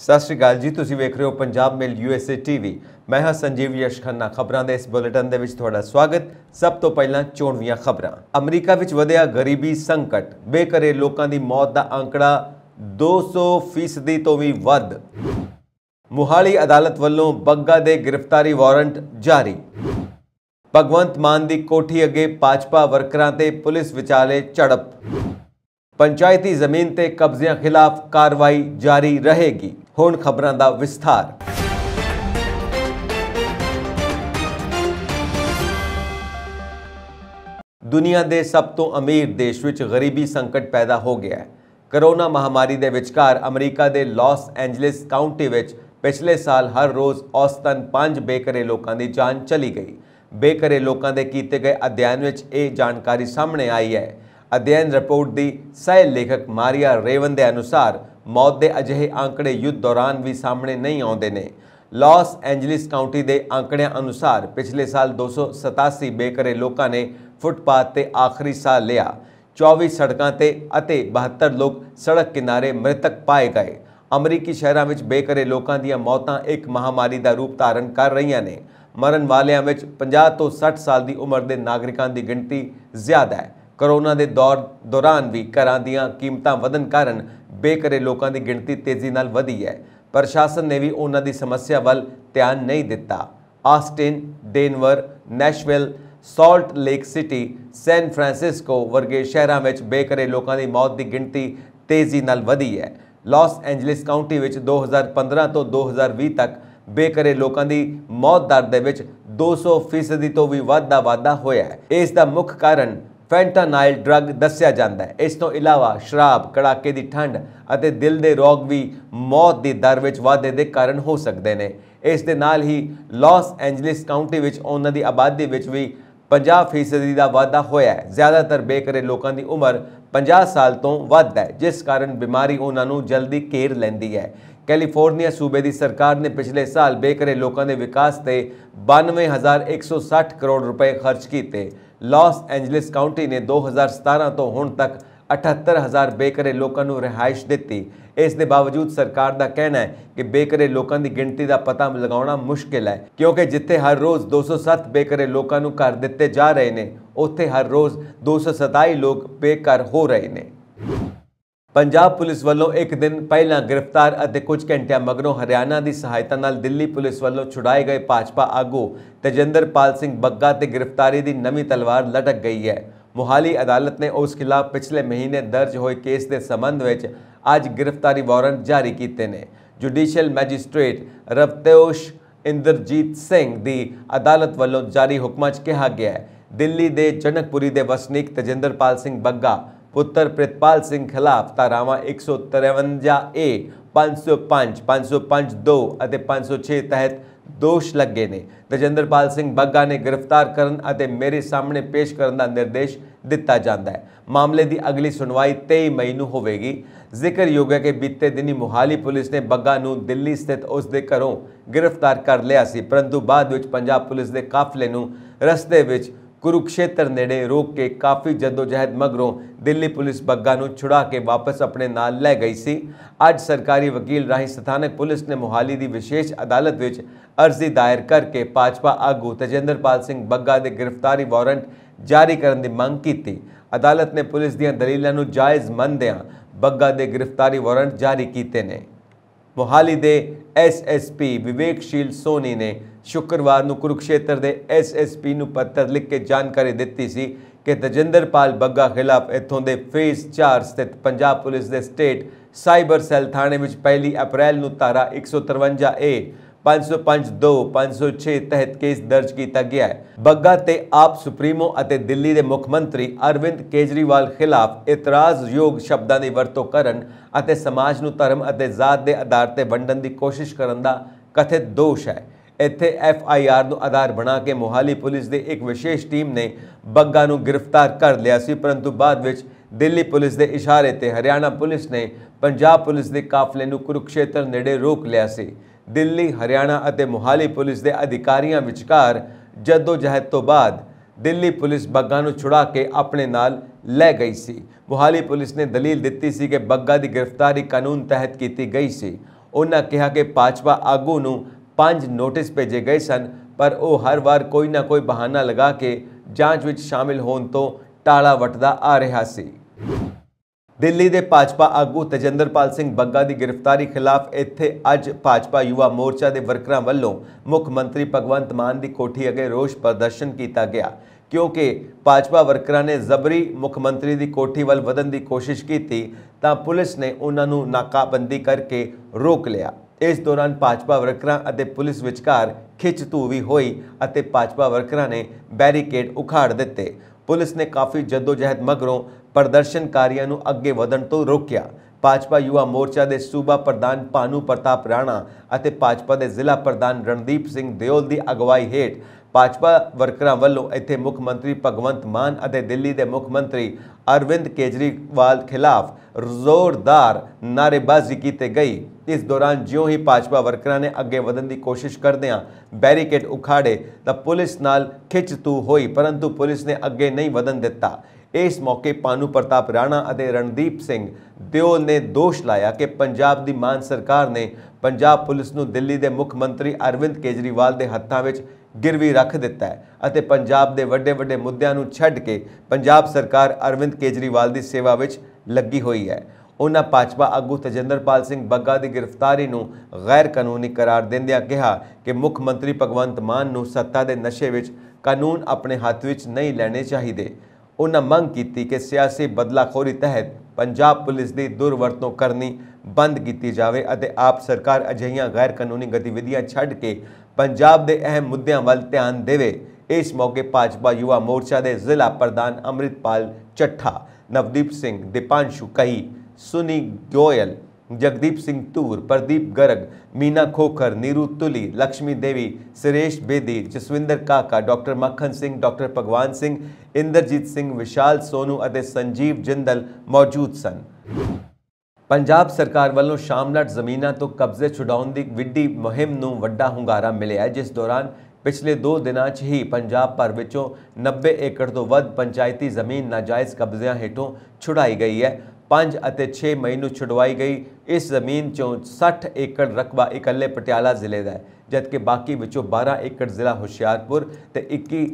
ਸਤਿ ਸ਼੍ਰੀ ਅਕਾਲ ਜੀ, ਤੁਸੀਂ ਵੇਖ ਰਹੇ ਹੋ ਪੰਜਾਬ ਮੇਲ ਯੂਐਸਏ ਟੀਵੀ ਮੈਂ ਹਾਂ ਸੰਜੀਵ ਯਸ਼ ਖੰਨਾ, ਖਬਰਾਂ ਦੇ ਇਸ ਬੁਲੇਟਿਨ ਦੇ ਵਿੱਚ ਤੁਹਾਡਾ ਸਵਾਗਤ। ਸਭ ਤੋਂ ਪਹਿਲਾਂ ਚੋਣਵੀਆਂ ਖਬਰਾਂ। ਅਮਰੀਕਾ ਵਿੱਚ ਵਧਿਆ ਗਰੀਬੀ ਸੰਕਟ, ਬੇਘਰੇ ਲੋਕਾਂ ਦੀ ਮੌਤ ਦਾ ਅੰਕੜਾ 200% ਤੋਂ ਵੀ ਵੱਧ। ਮੁਹਾਲੀ ਅਦਾਲਤ ਵੱਲੋਂ ਬੱਗਾ ਦੇ ਗ੍ਰਿਫਤਾਰੀ ਵਾਰੰਟ ਜਾਰੀ। ਭਗਵੰਤ ਮਾਨ ਦੀ ਕੋਠੀ ਅੱਗੇ ਭਾਜਪਾ ਵਰਕਰਾਂ ਤੇ ਪੁਲਿਸ ਵਿਚਾਲੇ ਝੜਪ। ਪੰਚਾਇਤੀ ਜ਼ਮੀਨ ਤੇ ਕਬਜ਼ਿਆਂ ਖਿਲਾਫ ਕਾਰਵਾਈ ਜਾਰੀ ਰਹੇਗੀ। ਹੁਣ ਖਬਰਾਂ ਦਾ ਵਿਸਥਾਰ। ਦੁਨੀਆ ਦੇ ਸਭ ਤੋਂ ਅਮੀਰ ਦੇਸ਼ ਵਿੱਚ ਗਰੀਬੀ ਸੰਕਟ ਪੈਦਾ ਹੋ ਗਿਆ ਹੈ। ਕਰੋਨਾ ਮਹਾਮਾਰੀ ਦੇ ਵਿਚਕਾਰ ਅਮਰੀਕਾ ਦੇ ਲਾਸ ਐਂਜਲਿਸ ਕਾਉਂਟੀ ਵਿੱਚ ਪਿਛਲੇ ਸਾਲ ਹਰ ਰੋਜ਼ ਔਸਤਨ 5 ਬੇਘਰੇ ਲੋਕਾਂ ਦੀ ਜਾਨ ਚਲੀ ਗਈ। ਬੇਘਰੇ ਲੋਕਾਂ ਦੇ ਕੀਤੇ ਗਏ ਅਧਿਐਨ ਵਿੱਚ ਇਹ ਜਾਣਕਾਰੀ ਸਾਹਮਣੇ ਆਈ ਹੈ। ਅਧਿਐਨ ਰਿਪੋਰਟ ਦੀ ਸਹਿ ਲੇਖਕ ਮਾਰੀਆ ਰੇਵਨ ਦੇ ਅਨੁਸਾਰ ਮੌਤ ਦੇ ਅਜਿਹੇ ਆંકੜੇ ਯੁੱਧ ਦੌਰਾਨ ਵੀ ਸਾਹਮਣੇ ਨਹੀਂ ਆਉਂਦੇ ਨੇ। ਲਾਸ ਐਂਜਲਿਸ ਕਾਉਂਟੀ ਦੇ ਆંકੜਿਆਂ ਅਨੁਸਾਰ ਪਿਛਲੇ ਸਾਲ 287 ਬੇਕਰੇ ਲੋਕਾਂ ਨੇ ਫੁੱਟਪਾਥ ਤੇ ਆਖਰੀ ਸਾਹ ਲਿਆ। 24 ਸੜਕਾਂ ਤੇ ਅਤੇ 72 ਲੋਕ ਸੜਕ ਕਿਨਾਰੇ ਮ੍ਰਿਤਕ ਪਾਏ ਗਏ। ਅਮਰੀਕੀ ਸ਼ਹਿਰਾਂ ਵਿੱਚ ਬੇਕਰੇ ਲੋਕਾਂ ਦੀਆਂ ਮੌਤਾਂ ਇੱਕ ਮਹਾਮਾਰੀ ਦਾ ਰੂਪ ਧਾਰਨ ਕਰ ਰਹੀਆਂ ਨੇ। ਮਰਨ ਵਾਲਿਆਂ ਵਿੱਚ 50 ਤੋਂ 60 ਸਾਲ ਦੀ ਉਮਰ ਦੇ ਨਾਗਰਿਕਾਂ ਦੀ ਗਿਣਤੀ ਜ਼ਿਆਦਾ ਹੈ। ਕਰੋਨਾ ਦੇ ਦੌਰ ਦੌਰਾਨ ਵੀ ਘਰਾਂ ਦੀਆਂ ਕੀਮਤਾਂ ਵਧਣ ਕਾਰਨ ਬੇਘਰੇ ਲੋਕਾਂ ਦੀ ਗਿਣਤੀ ਤੇਜ਼ੀ ਨਾਲ ਵਧੀ ਹੈ। ਪ੍ਰਸ਼ਾਸਨ ਨੇ ਵੀ ਉਹਨਾਂ ਦੀ ਸਮੱਸਿਆ ਵੱਲ ਧਿਆਨ ਨਹੀਂ ਦਿੱਤਾ। Austin, Denver, Nashville, Salt Lake City, San Francisco ਵਰਗੇ ਸ਼ਹਿਰਾਂ ਵਿੱਚ ਬੇਘਰੇ ਲੋਕਾਂ ਦੀ ਮੌਤ ਦੀ ਗਿਣਤੀ ਤੇਜ਼ੀ ਨਾਲ ਵਧੀ ਹੈ। ਲਾਸ ਐਂਜਲਿਸ ਕਾਉਂਟੀ ਵਿੱਚ 2015 ਤੋਂ 2020 ਤੱਕ ਬੇਘਰੇ ਲੋਕਾਂ ਦੀ ਮੌਤ ਦਰ ਦੇ ਵਿੱਚ 200% ਤੋਂ ਵੀ ਵੱਧ ਦਾ ਵਾਧਾ ਹੋਇਆ ਹੈ। ਇਸ ਦਾ ਮੁੱਖ ਕਾਰਨ ਫੈਂਟਾਨਾਈਲ ਡਰੱਗ ਦੱਸਿਆ ਜਾਂਦਾ ਹੈ। ਇਸ ਤੋਂ ਇਲਾਵਾ ਸ਼ਰਾਬ, ਕੜਾਕੇ ਦੀ ਠੰਡ ਅਤੇ ਦਿਲ ਦੇ ਰੋਗ ਵੀ ਮੌਤ ਦੀ ਦਰ ਵਿੱਚ ਵਾਧੇ ਦੇ ਕਾਰਨ ਹੋ ਸਕਦੇ ਨੇ। ਇਸ ਦੇ ਨਾਲ ਹੀ ਲਾਸ ਐਂਜਲਿਸ ਕਾਉਂਟੀ ਵਿੱਚ ਉਹਨਾਂ ਦੀ ਆਬਾਦੀ ਵਿੱਚ ਵੀ 50% ਦਾ ਵਾਧਾ ਹੋਇਆ ਹੈ। ਜ਼ਿਆਦਾਤਰ ਬੇਘਰੇ ਲੋਕਾਂ ਦੀ ਉਮਰ 50 ਸਾਲ ਤੋਂ ਵੱਧ ਹੈ, ਜਿਸ ਕਾਰਨ ਬਿਮਾਰੀ ਉਹਨਾਂ ਨੂੰ ਜਲਦੀ ਘੇਰ ਲੈਂਦੀ ਹੈ। ਕੈਲੀਫੋਰਨੀਆ ਸੂਬੇ ਦੀ ਸਰਕਾਰ ਨੇ ਪਿਛਲੇ ਸਾਲ ਬੇਘਰੇ ਲੋਕਾਂ ਦੇ ਵਿਕਾਸ ਤੇ 92160 ਕਰੋੜ ਰੁਪਏ ਖਰਚ ਕੀਤੇ। ਲਾਸ ਐਂਜਲਿਸ ਕਾਉਂਟੀ ਨੇ 2017 ਤੋਂ ਹੁਣ ਤੱਕ 78000 ਬੇਕਰੇ ਲੋਕਾਂ ਨੂੰ ਰਿਹਾਇਸ਼ ਦਿੱਤੀ। ਇਸ ਦੇ ਬਾਵਜੂਦ ਸਰਕਾਰ ਦਾ ਕਹਿਣਾ ਹੈ ਕਿ ਬੇਕਰੇ ਲੋਕਾਂ ਦੀ ਗਿਣਤੀ ਦਾ ਪਤਾ ਲਗਾਉਣਾ ਮੁਸ਼ਕਿਲ ਹੈ, ਕਿਉਂਕਿ ਜਿੱਥੇ ਹਰ ਰੋਜ਼ 207 ਬੇਕਰੇ ਲੋਕਾਂ ਨੂੰ ਘਰ ਦਿੱਤੇ ਜਾ ਰਹੇ ਨੇ, ਉੱਥੇ ਹਰ ਰੋਜ਼ 227 ਲੋਕ ਬੇਘਰ ਹੋ ਰਹੇ ਨੇ। ਪੰਜਾਬ ਪੁਲਿਸ ਵੱਲੋਂ ਇੱਕ ਦਿਨ ਪਹਿਲਾਂ ਗ੍ਰਿਫਤਾਰ ਅਤੇ ਕੁਝ ਘੰਟਿਆਂ ਮਗਰੋਂ ਹਰਿਆਣਾ ਦੀ ਸਹਾਇਤਾ ਨਾਲ ਦਿੱਲੀ ਪੁਲਿਸ ਵੱਲੋਂ ਛੁਡਾਏ ਗਏ ਭਾਜਪਾ ਆਗੂ ਤੇਜਿੰਦਰਪਾਲ ਸਿੰਘ ਬੱਗਾ ਤੇ ਗ੍ਰਿਫਤਾਰੀ ਦੀ ਨਵੀਂ ਤਲਵਾਰ ਲਟਕ ਗਈ ਹੈ। ਮੁਹਾਲੀ ਅਦਾਲਤ ਨੇ ਉਸ ਖਿਲਾਫ ਪਿਛਲੇ ਮਹੀਨੇ ਦਰਜ ਹੋਏ ਕੇਸ ਦੇ ਸੰਬੰਧ ਵਿੱਚ ਅੱਜ ਗ੍ਰਿਫਤਾਰੀ ਵਾਰੰਟ ਜਾਰੀ ਕੀਤੇ ਨੇ। ਜੁਡੀਸ਼ੀਅਲ ਮੈਜਿਸਟ੍ਰੇਟ ਰਵਤੇਸ਼ ਇੰਦਰਜੀਤ ਸਿੰਘ ਦੀ ਅਦਾਲਤ ਵੱਲੋਂ ਜਾਰੀ ਹੁਕਮਾਂ 'ਚ ਕਿਹਾ ਗਿਆ ਹੈ, ਦਿੱਲੀ ਦੇ ਜਨਕਪੁਰੀ ਦੇ ਵਸਨੀਕ ਤੇਜਿੰਦਰਪਾਲ ਸਿੰਘ ਬੱਗਾ ਪੁੱਤਰ ਪ੍ਰਿਤਪਾਲ ਸਿੰਘ ਖਿਲਾਫ ਧਾਰਾਵਾਂ 153 ਏ 505 505 2 ਅਤੇ 506 ਤਹਿਤ ਦੋਸ਼ ਲੱਗੇ ਨੇ ਤੇਜਿੰਦਰਪਾਲ ਸਿੰਘ ਬੱਗਾ ਨੇ ਗ੍ਰਿਫਤਾਰ ਕਰਨ ਅਤੇ ਮੇਰੇ ਸਾਹਮਣੇ ਪੇਸ਼ ਕਰਨ ਦਾ ਨਿਰਦੇਸ਼ ਦਿੱਤਾ ਜਾਂਦਾ ਹੈ ਮਾਮਲੇ ਦੀ ਅਗਲੀ ਸੁਣਵਾਈ 23 ਮਈ ਨੂੰ ਹੋਵੇਗੀ ਜ਼ਿਕਰਯੋਗ ਹੈ ਕਿ ਬੀਤੇ ਦਿਨੀ ਮੁਹਾਲੀ ਪੁਲਿਸ ਨੇ ਬੱਗਾ ਨੂੰ ਦਿੱਲੀ ਸਥਿਤ ਉਸ ਦੇ ਘਰੋਂ ਗ੍ਰਿਫਤਾਰ ਕਰ ਲਿਆ ਸੀ ਪਰੰਤੂ ਬਾਅਦ ਵਿੱਚ ਪੰਜਾਬ ਪੁਲਿਸ ਦੇ ਕਾਫਲੇ ਨੂੰ ਰਸਤੇ ਵਿੱਚ ਕੁਰੂਕਸ਼ੇਤਰ ਨੇੜੇ ਰੋਕ ਕੇ ਕਾਫੀ ਜਦੋਜਹਿਦ ਮਗਰੋਂ ਦਿੱਲੀ ਪੁਲਿਸ ਬੱਗਾ ਨੂੰ ਛੁਡਾ ਕੇ ਵਾਪਸ ਆਪਣੇ ਨਾਲ ਲੈ ਗਈ ਸੀ। ਅੱਜ ਸਰਕਾਰੀ ਵਕੀਲ ਰਾਹੀਂ ਸਥਾਨਕ ਪੁਲਿਸ ਨੇ ਮੁਹਾਲੀ ਦੀ ਵਿਸ਼ੇਸ਼ ਅਦਾਲਤ ਵਿੱਚ ਅਰਜ਼ੀ ਦਾਇਰ ਕਰਕੇ ਭਾਜਪਾ ਆਗੂ ਤਜਿੰਦਰਪਾਲ ਸਿੰਘ ਬੱਗਾ ਦੇ ਗ੍ਰਿਫਤਾਰੀ ਵਾਰੰਟ ਜਾਰੀ ਕਰਨ ਦੀ ਮੰਗ ਕੀਤੀ। ਅਦਾਲਤ ਨੇ ਪੁਲਿਸ ਦੀਆਂ ਦਲੀਲਾਂ ਨੂੰ ਜਾਇਜ਼ ਮੰਨਦਿਆਂ ਬੱਗਾ ਦੇ ਗ੍ਰਿਫਤਾਰੀ ਵਾਰੰਟ ਜਾਰੀ ਕੀਤੇ ਨੇ। ਮੋਹਾਲੀ ਦੇ ਐਸਐਸਪੀ ਵਿਵੇਕਸ਼ੀਲ ਸੋਨੀ ਨੇ ਸ਼ੁੱਕਰਵਾਰ ਨੂੰ ਕੁਰੂਕਸ਼ੇਤਰ ਦੇ ਐਸਐਸਪੀ ਨੂੰ ਪੱਤਰ ਲਿਖ ਕੇ ਜਾਣਕਾਰੀ ਦਿੱਤੀ ਸੀ ਕਿ ਤਜਿੰਦਰਪਾਲ ਬੱਗਾ ਖਿਲਾਫ ਇੱਥੋਂ ਦੇ ਫੇਸ 4 ਸਥਿਤ ਪੰਜਾਬ ਪੁਲਿਸ ਦੇ ਸਟੇਟ ਸਾਈਬਰ ਸੈੱਲ ਥਾਣੇ ਵਿੱਚ ਪਹਿਲੀ ਅਪ੍ਰੈਲ ਨੂੰ ਧਾਰਾ 153 ਏ 505 2 506 ਤਹਿਤ ਕੇਸ ਦਰਜ ਕੀਤਾ ਗਿਆ ਹੈ। ਬੱਗਾ ਤੇ ਆਪ ਸੁਪਰੀਮੋ ਅਤੇ ਦਿੱਲੀ ਦੇ ਮੁੱਖ ਮੰਤਰੀ ਅਰਵਿੰਦ ਕੇਜਰੀਵਾਲ ਖਿਲਾਫ ਇਤਰਾਜ਼ਯੋਗ ਸ਼ਬਦਾਂ ਦੀ ਵਰਤੋਂ ਕਰਨ ਅਤੇ ਸਮਾਜ ਨੂੰ ਧਰਮ ਅਤੇ ਜ਼ਾਤ ਦੇ ਆਧਾਰ ਤੇ ਵੰਡਣ ਦੀ ਕੋਸ਼ਿਸ਼ ਕਰਨ ਦਾ ਕਥਿਤ ਦੋਸ਼ ਹੈ। ਇੱਥੇ ਐਫ ਆਈ ਆਰ ਨੂੰ ਆਧਾਰ ਬਣਾ ਕੇ ਮੋਹਾਲੀ ਪੁਲਿਸ ਦੇ ਇੱਕ ਵਿਸ਼ੇਸ਼ ਟੀਮ ਨੇ ਬੱਗਾ ਨੂੰ ਗ੍ਰਿਫਤਾਰ ਕਰ ਲਿਆ ਸੀ, ਪਰੰਤੂ ਬਾਅਦ ਵਿੱਚ ਦਿੱਲੀ ਪੁਲਿਸ ਦੇ ਇਸ਼ਾਰੇ ਤੇ ਹਰਿਆਣਾ ਪੁਲਿਸ ਨੇ ਪੰਜਾਬ ਪੁਲਿਸ ਦੇ ਕਾਫਲੇ ਨੂੰ ਕੁਰੂਕਸ਼ੇਤਰ ਨੇੜੇ ਰੋਕ ਲਿਆ ਸੀ। ਦਿੱਲੀ, ਹਰਿਆਣਾ ਅਤੇ ਮੋਹਾਲੀ ਪੁਲਿਸ ਦੇ ਅਧਿਕਾਰੀਆਂ ਵਿਚਕਾਰ ਜੱਦੋ ਜਹਿਦ ਤੋਂ ਬਾਅਦ ਦਿੱਲੀ ਪੁਲਿਸ ਬੱਗਾ ਨੂੰ ਛੁਡਾ ਕੇ ਆਪਣੇ ਨਾਲ ਲੈ ਗਈ ਸੀ। ਮੋਹਾਲੀ ਪੁਲਿਸ ਨੇ ਦਲੀਲ ਦਿੱਤੀ ਸੀ ਕਿ ਬੱਗਾ ਦੀ ਗ੍ਰਿਫਤਾਰੀ ਕਾਨੂੰਨ ਤਹਿਤ ਕੀਤੀ ਗਈ ਸੀ। ਉਹਨਾਂ ਕਿਹਾ ਕਿ ਭਾਜਪਾ ਆਗੂ ਨੂੰ ਪੰਜ ਨੋਟਿਸ ਭੇਜੇ ਗਏ ਸਨ, ਪਰ ਉਹ ਹਰ ਵਾਰ ਕੋਈ ਨਾ ਕੋਈ ਬਹਾਨਾ ਲਗਾ ਕੇ ਜਾਂਚ ਵਿੱਚ ਸ਼ਾਮਿਲ ਹੋਣ ਤੋਂ ਟਾਲਾ ਵਟਦਾ ਆ ਰਿਹਾ ਸੀ। ਦਿੱਲੀ ਦੇ ਭਾਜਪਾ ਆਗੂ ਤਜਿੰਦਰਪਾਲ ਸਿੰਘ ਬੱਗਾ ਦੀ ਗ੍ਰਿਫਤਾਰੀ ਖਿਲਾਫ ਇੱਥੇ ਅੱਜ ਭਾਜਪਾ ਯੁਵਾ ਮੋਰਚਾ ਦੇ ਵਰਕਰਾਂ ਵੱਲੋਂ ਮੁੱਖ ਮੰਤਰੀ ਭਗਵੰਤ ਮਾਨ ਦੀ ਕੋਠੀ ਅੱਗੇ ਰੋਸ ਪ੍ਰਦਰਸ਼ਨ ਕੀਤਾ ਗਿਆ, ਕਿਉਂਕਿ ਭਾਜਪਾ ਵਰਕਰਾਂ ਨੇ ਜ਼ਬਰੀ ਮੁੱਖ ਮੰਤਰੀ ਦੀ ਕੋਠੀ ਵੱਲ ਵਧਣ ਦੀ ਕੋਸ਼ਿਸ਼ ਕੀਤੀ ਤਾਂ ਪੁਲਿਸ ਨੇ ਉਹਨਾਂ ਨੂੰ ਨਾਕਾਬੰਦੀ ਕਰਕੇ ਰੋਕ ਲਿਆ। ਇਸ ਦੌਰਾਨ ਭਾਜਪਾ ਵਰਕਰਾਂ ਅਤੇ ਪੁਲਿਸ ਵਿਚਕਾਰ ਖਿੱਚ ਧੂ ਵੀ ਹੋਈ ਅਤੇ ਭਾਜਪਾ ਵਰਕਰਾਂ ਨੇ ਬੈਰੀਕੇਡ ਉਖਾੜ ਦਿੱਤੇ। ਪੁਲਿਸ ਨੇ ਕਾਫੀ ਜਦੋਜਹਿਦ ਮਗਰੋਂ ਪ੍ਰਦਰਸ਼ਨਕਾਰੀਆਂ ਨੂੰ ਅੱਗੇ ਵਧਣ ਤੋਂ ਰੋਕਿਆ। ਭਾਜਪਾ ਯੁਵਾ ਮੋਰਚਾ ਦੇ ਸੂਬਾ ਪ੍ਰਧਾਨ ਭਾਨੂ ਪ੍ਰਤਾਪ ਰਾਣਾ ਅਤੇ ਭਾਜਪਾ ਦੇ ਜ਼ਿਲ੍ਹਾ ਪ੍ਰਧਾਨ ਰਣਦੀਪ ਸਿੰਘ ਦਿਓਲ ਦੀ ਅਗਵਾਈ ਹੇਠ ਭਾਜਪਾ ਵਰਕਰਾਂ ਵੱਲੋਂ ਇੱਥੇ ਮੁੱਖ ਮੰਤਰੀ ਭਗਵੰਤ ਮਾਨ ਅਤੇ ਦਿੱਲੀ ਦੇ ਮੁੱਖ ਮੰਤਰੀ ਅਰਵਿੰਦ ਕੇਜਰੀਵਾਲ ਖਿਲਾਫ ਜ਼ੋਰਦਾਰ ਨਾਰੇਬਾਜ਼ੀ ਕੀਤੀ ਗਈ। ਇਸ ਦੌਰਾਨ ਜਿਉਂ ਹੀ ਭਾਜਪਾ ਵਰਕਰਾਂ ਨੇ ਅੱਗੇ ਵਧਣ ਦੀ ਕੋਸ਼ਿਸ਼ ਕਰਦਿਆਂ ਬੈਰੀਕੇਡ ਉਖਾੜੇ ਤਾਂ ਪੁਲਿਸ ਨਾਲ ਖਿੱਚਤੂ ਹੋਈ, ਪਰੰਤੂ ਪੁਲਿਸ ਨੇ ਅੱਗੇ ਨਹੀਂ ਵਧਣ ਦਿੱਤਾ। ਇਸ ਮੌਕੇ ਪਾਨੂ ਪ੍ਰਤਾਪ ਰਾਣਾ ਅਤੇ ਰਣਦੀਪ ਸਿੰਘ ਦਿਓਲ ਨੇ ਦੋਸ਼ ਲਾਇਆ ਕਿ ਪੰਜਾਬ ਦੀ ਮਾਨ ਸਰਕਾਰ ਨੇ ਪੰਜਾਬ ਪੁਲਿਸ ਨੂੰ ਦਿੱਲੀ ਦੇ ਮੁੱਖ ਮੰਤਰੀ ਅਰਵਿੰਦ ਕੇਜਰੀਵਾਲ ਦੇ ਹੱਥਾਂ ਵਿੱਚ ਗਿਰਵੀ ਰੱਖ ਦਿੱਤਾ ਹੈ ਅਤੇ ਪੰਜਾਬ ਦੇ ਵੱਡੇ ਵੱਡੇ ਮੁੱਦਿਆਂ ਨੂੰ ਛੱਡ ਕੇ ਪੰਜਾਬ ਸਰਕਾਰ ਅਰਵਿੰਦ ਕੇਜਰੀਵਾਲ ਦੀ ਸੇਵਾ ਵਿੱਚ ਲੱਗੀ ਹੋਈ ਹੈ। ਉਹਨਾਂ ਭਾਜਪਾ ਆਗੂ ਤਜਿੰਦਰਪਾਲ ਸਿੰਘ ਬੱਗਾ ਦੀ ਗ੍ਰਿਫਤਾਰੀ ਨੂੰ ਗੈਰ ਕਾਨੂੰਨੀ ਕਰਾਰ ਦਿੰਦਿਆਂ ਕਿਹਾ ਕਿ ਮੁੱਖ ਮੰਤਰੀ ਭਗਵੰਤ ਮਾਨ ਨੂੰ ਸੱਤਾ ਦੇ ਨਸ਼ੇ ਵਿੱਚ ਕਾਨੂੰਨ ਆਪਣੇ ਹੱਥ ਵਿੱਚ ਨਹੀਂ ਲੈਣੇ ਚਾਹੀਦੇ। ਉਹਨਾਂ ਮੰਗ ਕੀਤੀ ਕਿ ਸਿਆਸੀ ਬਦਲਾਖੋਰੀ ਤਹਿਤ ਪੰਜਾਬ ਪੁਲਿਸ ਦੀ ਦੁਰਵਰਤੋਂ ਕਰਨੀ ਬੰਦ ਕੀਤੀ ਜਾਵੇ ਅਤੇ ਆਪ ਸਰਕਾਰ ਅਜਿਹੀਆਂ ਗੈਰ ਕਾਨੂੰਨੀ ਗਤੀਵਿਧੀਆਂ ਛੱਡ ਕੇ ਪੰਜਾਬ ਦੇ ਅਹਿਮ ਮੁੱਦਿਆਂ ਵੱਲ ਧਿਆਨ ਦੇਵੇ। ਇਸ ਮੌਕੇ ਭਾਜਪਾ ਯੁਵਾ ਮੋਰਚਾ ਦੇ ਜ਼ਿਲ੍ਹਾ ਪ੍ਰਧਾਨ ਅੰਮ੍ਰਿਤਪਾਲ ਚੱਠਾ, ਨਵਦੀਪ ਸਿੰਘ ਦੀਪਾਂਸ਼ੂ ਕਹੀ, ਸੁਨੀ ਗੋਇਲ, ਜਗਦੀਪ ਸਿੰਘ ਧੂਰ, ਪ੍ਰਦੀਪ ਗਰਗ, ਮੀਨਾ ਖੋਖਰ, ਨੀਰੂ ਤੁਲੀ ਲక్ష్ਮੀ ਦੇਵੀ, ਸੁਰੇਸ਼ ਬੇਦੀ, ਜਸਵਿੰਦਰ ਕਾਕਾ, ਡਾਕਟਰ ਮੱਖਣ ਸਿੰਘ, ਡਾਕਟਰ ਭਗਵਾਨ ਸਿੰਘ, ਇੰਦਰਜੀਤ ਸਿੰਘ ਵਿਸ਼ਾਲ ਸੋਨੂ ਅਤੇ ਸੰਜੀਵ ਜਿੰਦਲ ਮੌਜੂਦ ਸਨ। ਪੰਜਾਬ ਸਰਕਾਰ ਵੱਲੋਂ ਸ਼ਾਮਲਾਟ ਜ਼ਮੀਨਾਂ ਤੋਂ ਕਬਜ਼ੇ ਛੁਡਾਉਣ ਦੀ ਵਿੱਢੀ ਮੁਹਿੰਮ ਨੂੰ ਵੱਡਾ ਹੁੰਗਾਰਾ ਮਿਲਿਆ ਹੈ, ਜਿਸ ਦੌਰਾਨ ਪਿਛਲੇ 2 ਦਿਨਾਂ 'ਚ ਹੀ ਪੰਜਾਬ ਭਰ ਵਿੱਚੋਂ 90 ਏਕੜ ਤੋਂ ਵੱਧ ਪੰਚਾਇਤੀ ਜ਼ਮੀਨ ਨਾਜਾਇਜ਼ ਕਬਜ਼ਿਆਂ ਹੇਠੋਂ ਛੁਡਾਈ ਗਈ ਹੈ। 5 ਅਤੇ 6 ਮਈ ਨੂੰ ਛੁਡਵਾਈ ਗਈ ਇਸ ਜ਼ਮੀਨ ਚੋਂ 60 ਏਕੜ ਰਕਬਾ ਇਕੱਲੇ ਪਟਿਆਲਾ ਜ਼ਿਲ੍ਹੇ ਦਾ ਹੈ, ਜਦਕਿ ਬਾਕੀ ਵਿੱਚੋਂ 12 ਏਕੜ ਜ਼ਿਲ੍ਹਾ ਹੁਸ਼ਿਆਰਪੁਰ ਤੇ 21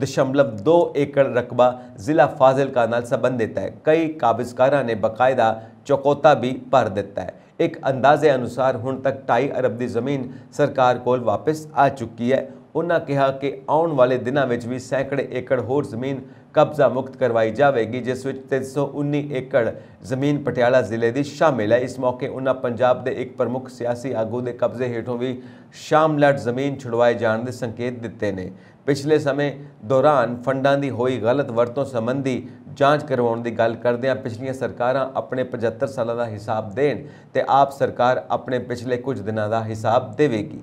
ਦਸ਼ਮਲਵ 2 ਏਕੜ ਰਕਬਾ ਜ਼ਿਲ੍ਹਾ ਫਾਜ਼ਿਲਕਾ ਨਾਲ ਸੰਬੰਧਿਤ ਹੈ। ਕਈ ਕਾਬਜ਼ਕਾਰਾਂ ਨੇ ਬਕਾਇਦਾ ਚੌਕੋਤਾ ਵੀ ਭਰ ਦਿੱਤਾ ਹੈ। ਇੱਕ ਅੰਦਾਜ਼ੇ ਅਨੁਸਾਰ ਹੁਣ ਤੱਕ 2.5 ਅਰਬ ਦੀ ਜ਼ਮੀਨ ਸਰਕਾਰ ਕੋਲ ਵਾਪਸ ਆ ਚੁੱਕੀ ਹੈ। ਉਹਨਾਂ ਕਿਹਾ ਕਿ ਆਉਣ ਵਾਲੇ ਦਿਨਾਂ ਵਿੱਚ ਵੀ ਸੈਂਕੜੇ ਏਕੜ ਹੋਰ ਜ਼ਮੀਨ ਕਬਜ਼ਾ ਮੁਕਤ ਕਰਵਾਈ ਜਾਵੇਗੀ, ਜਿਸ ਵਿੱਚ 319 ਏਕੜ ਜ਼ਮੀਨ ਪਟਿਆਲਾ ਜ਼ਿਲ੍ਹੇ ਦੀ ਸ਼ਾਮਿਲ ਹੈ। ਇਸ ਮੌਕੇ ਉਹਨਾਂ ਪੰਜਾਬ ਦੇ ਇੱਕ ਪ੍ਰਮੁੱਖ ਸਿਆਸੀ ਆਗੂ ਦੇ ਕਬਜ਼ੇ ਹੇਠੋਂ ਵੀ ਸ਼ਾਮਲਟ ਜ਼ਮੀਨ ਛੁਡਵਾਏ ਜਾਣ ਦੇ ਸੰਕੇਤ ਦਿੱਤੇ ਨੇ। ਪਿਛਲੇ ਸਮੇਂ ਦੌਰਾਨ ਫੰਡਾਂ ਦੀ ਹੋਈ ਗਲਤ ਵਰਤੋਂ ਸੰਬੰਧੀ ਜਾਂਚ ਕਰਵਾਉਣ ਦੀ ਗੱਲ ਕਰਦਿਆਂ ਪਿਛਲੀਆਂ ਸਰਕਾਰਾਂ ਆਪਣੇ 75 ਸਾਲਾਂ ਦਾ ਹਿਸਾਬ ਦੇਣ ਤੇ ਆਪ ਸਰਕਾਰ ਆਪਣੇ ਪਿਛਲੇ ਕੁਝ ਦਿਨਾਂ ਦਾ ਹਿਸਾਬ ਦੇਵੇਗੀ।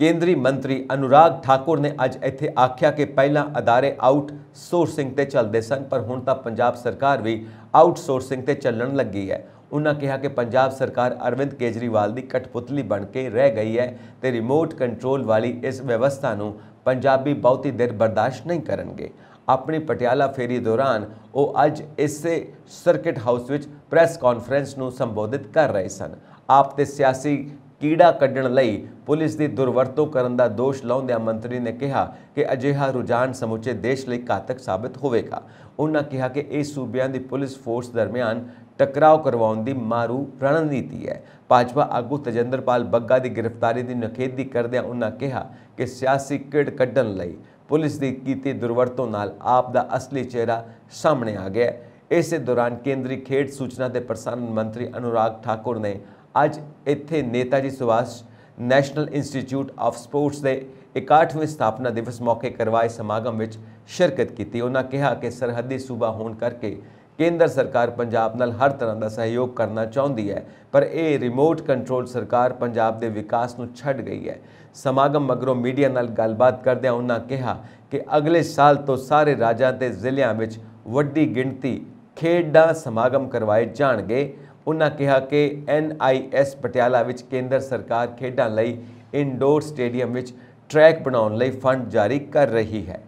ਕੇਂਦਰੀ ਮੰਤਰੀ ਅਨੁਰਾਗ ਠਾਕੁਰ ਨੇ ਅੱਜ ਇੱਥੇ ਆਖਿਆ ਕਿ ਪਹਿਲਾਂ ਅਦਾਰੇ ਆਊਟਸੋਰਸਿੰਗ ਤੇ ਚੱਲਦੇ ਸਨ, ਪਰ ਹੁਣ ਤਾਂ ਪੰਜਾਬ ਸਰਕਾਰ ਵੀ ਆਊਟਸੋਰਸਿੰਗ ਤੇ ਚੱਲਣ ਲੱਗੀ ਹੈ। ਉਹਨਾਂ ਕਿਹਾ ਕਿ ਪੰਜਾਬ ਸਰਕਾਰ ਅਰਵਿੰਦ ਕੇਜਰੀਵਾਲ ਦੀ ਕਠਪੁਤਲੀ ਬਣ ਕੇ ਰਹਿ ਗਈ ਹੈ ਤੇ ਰਿਮੋਟ ਕੰਟਰੋਲ ਵਾਲੀ ਇਸ ਵਿਵਸਥਾ ਨੂੰ ਪੰਜਾਬੀ ਬਹੁਤੀ ਦੇਰ ਬਰਦਾਸ਼ਤ ਨਹੀਂ ਕਰਨਗੇ। ਆਪਣੀ ਪਟਿਆਲਾ ਫੇਰੀ ਦੌਰਾਨ ਉਹ ਅੱਜ ਇਸੇ ਸਰਕਟ ਹਾਊਸ ਵਿੱਚ ਪ੍ਰੈਸ ਕਾਨਫਰੰਸ ਨੂੰ ਸੰਬੋਧਿਤ ਕਰ ਰਹੇ ਸਨ। ਆਪ ਤੇ ਸਿਆਸੀ ਕੀੜਾ ਕੱਢਣ ਲਈ ਪੁਲਿਸ ਦੀ ਦੁਰਵਰਤੋਂ ਕਰਨ ਦਾ ਦੋਸ਼ ਲਾਉਂਦਿਆਂ ਮੰਤਰੀ ਨੇ ਕਿਹਾ ਕਿ ਅਜਿਹਾ ਰੁਝਾਨ ਸਮੁੱਚੇ ਦੇਸ਼ ਲਈ ਘਾਤਕ ਸਾਬਤ ਹੋਵੇਗਾ। ਉਹਨਾਂ ਕਿਹਾ ਕਿ ਇਹ ਸੂਬਿਆਂ ਦੀ ਪੁਲਿਸ ਫੋਰਸ ਦਰਮਿਆਨ ਟਕਰਾਅ ਕਰਵਾਉਣ ਦੀ ਮਾਰੂ ਰਣਨੀਤੀ ਹੈ। ਭਾਜਪਾ ਆਗੂ ਤਜਿੰਦਰਪਾਲ ਬੱਗਾ ਦੀ ਗ੍ਰਿਫਤਾਰੀ ਦੀ ਨਖੇਦੀ ਕਰਦਿਆਂ ਉਹਨਾਂ ਕਿਹਾ ਕਿ ਸਿਆਸੀ ਕਿੜ ਕੱਢਣ ਲਈ ਪੁਲਿਸ ਦੀ ਕੀਤੀ ਦੁਰਵਰਤੋਂ ਨਾਲ ਆਪ ਦਾ ਅਸਲੀ ਚਿਹਰਾ ਸਾਹਮਣੇ ਆ ਗਿਆ ਇਸੇ ਦੌਰਾਨ ਕੇਂਦਰੀ ਖੇਡ ਸੂਚਨਾ ਤੇ ਪ੍ਰਸਾਰਣ ਮੰਤਰੀ ਅਨੁਰਾਗ ਠਾਕੁਰ ਨੇ ਅੱਜ ਇੱਥੇ Netaji Subhash national institute of sports ਦੇ 61ਵੇਂ ਸਥਾਪਨਾ ਦਿਵਸ ਮੌਕੇ ਕਰਵਾਏ ਸਮਾਗਮ ਵਿੱਚ ਸ਼ਿਰਕਤ ਕੀਤੀ। ਉਹਨਾਂ ਕਿਹਾ ਕਿ ਸਰਹੱਦੀ ਸੂਬਾ ਹੋਣ ਕਰਕੇ ਕੇਂਦਰ ਸਰਕਾਰ ਪੰਜਾਬ ਨਾਲ ਹਰ ਤਰ੍ਹਾਂ ਦਾ ਸਹਿਯੋਗ ਕਰਨਾ ਚਾਹੁੰਦੀ ਹੈ, ਪਰ ਇਹ ਰਿਮੋਟ ਕੰਟਰੋਲ ਸਰਕਾਰ ਪੰਜਾਬ ਦੇ ਵਿਕਾਸ ਨੂੰ ਛੱਡ ਗਈ ਹੈ। ਸਮਾਗਮ ਮਗਰੋਂ ਮੀਡੀਆ ਨਾਲ ਗੱਲਬਾਤ ਕਰਦਿਆਂ ਉਹਨਾਂ ਕਿਹਾ ਕਿ ਅਗਲੇ ਸਾਲ ਤੋਂ ਸਾਰੇ ਰਾਜਾਂ ਤੇ ਜ਼ਿਲ੍ਹਿਆਂ ਵਿੱਚ ਵੱਡੀ ਗਿਣਤੀ ਖੇਡਾਂ ਸਮਾਗਮ ਕਰਵਾਏ ਜਾਣਗੇ। ਉਹਨਾਂ ਕਿਹਾ ਕਿ ਐਨਆਈਐਸ ਪਟਿਆਲਾ ਵਿੱਚ ਕੇਂਦਰ ਸਰਕਾਰ ਖੇਡਾਂ ਲਈ ਇਨਡੋਰ ਸਟੇਡੀਅਮ ਵਿੱਚ ਟਰੈਕ ਬਣਾਉਣ ਲਈ ਫੰਡ ਜਾਰੀ ਕਰ ਰਹੀ ਹੈ।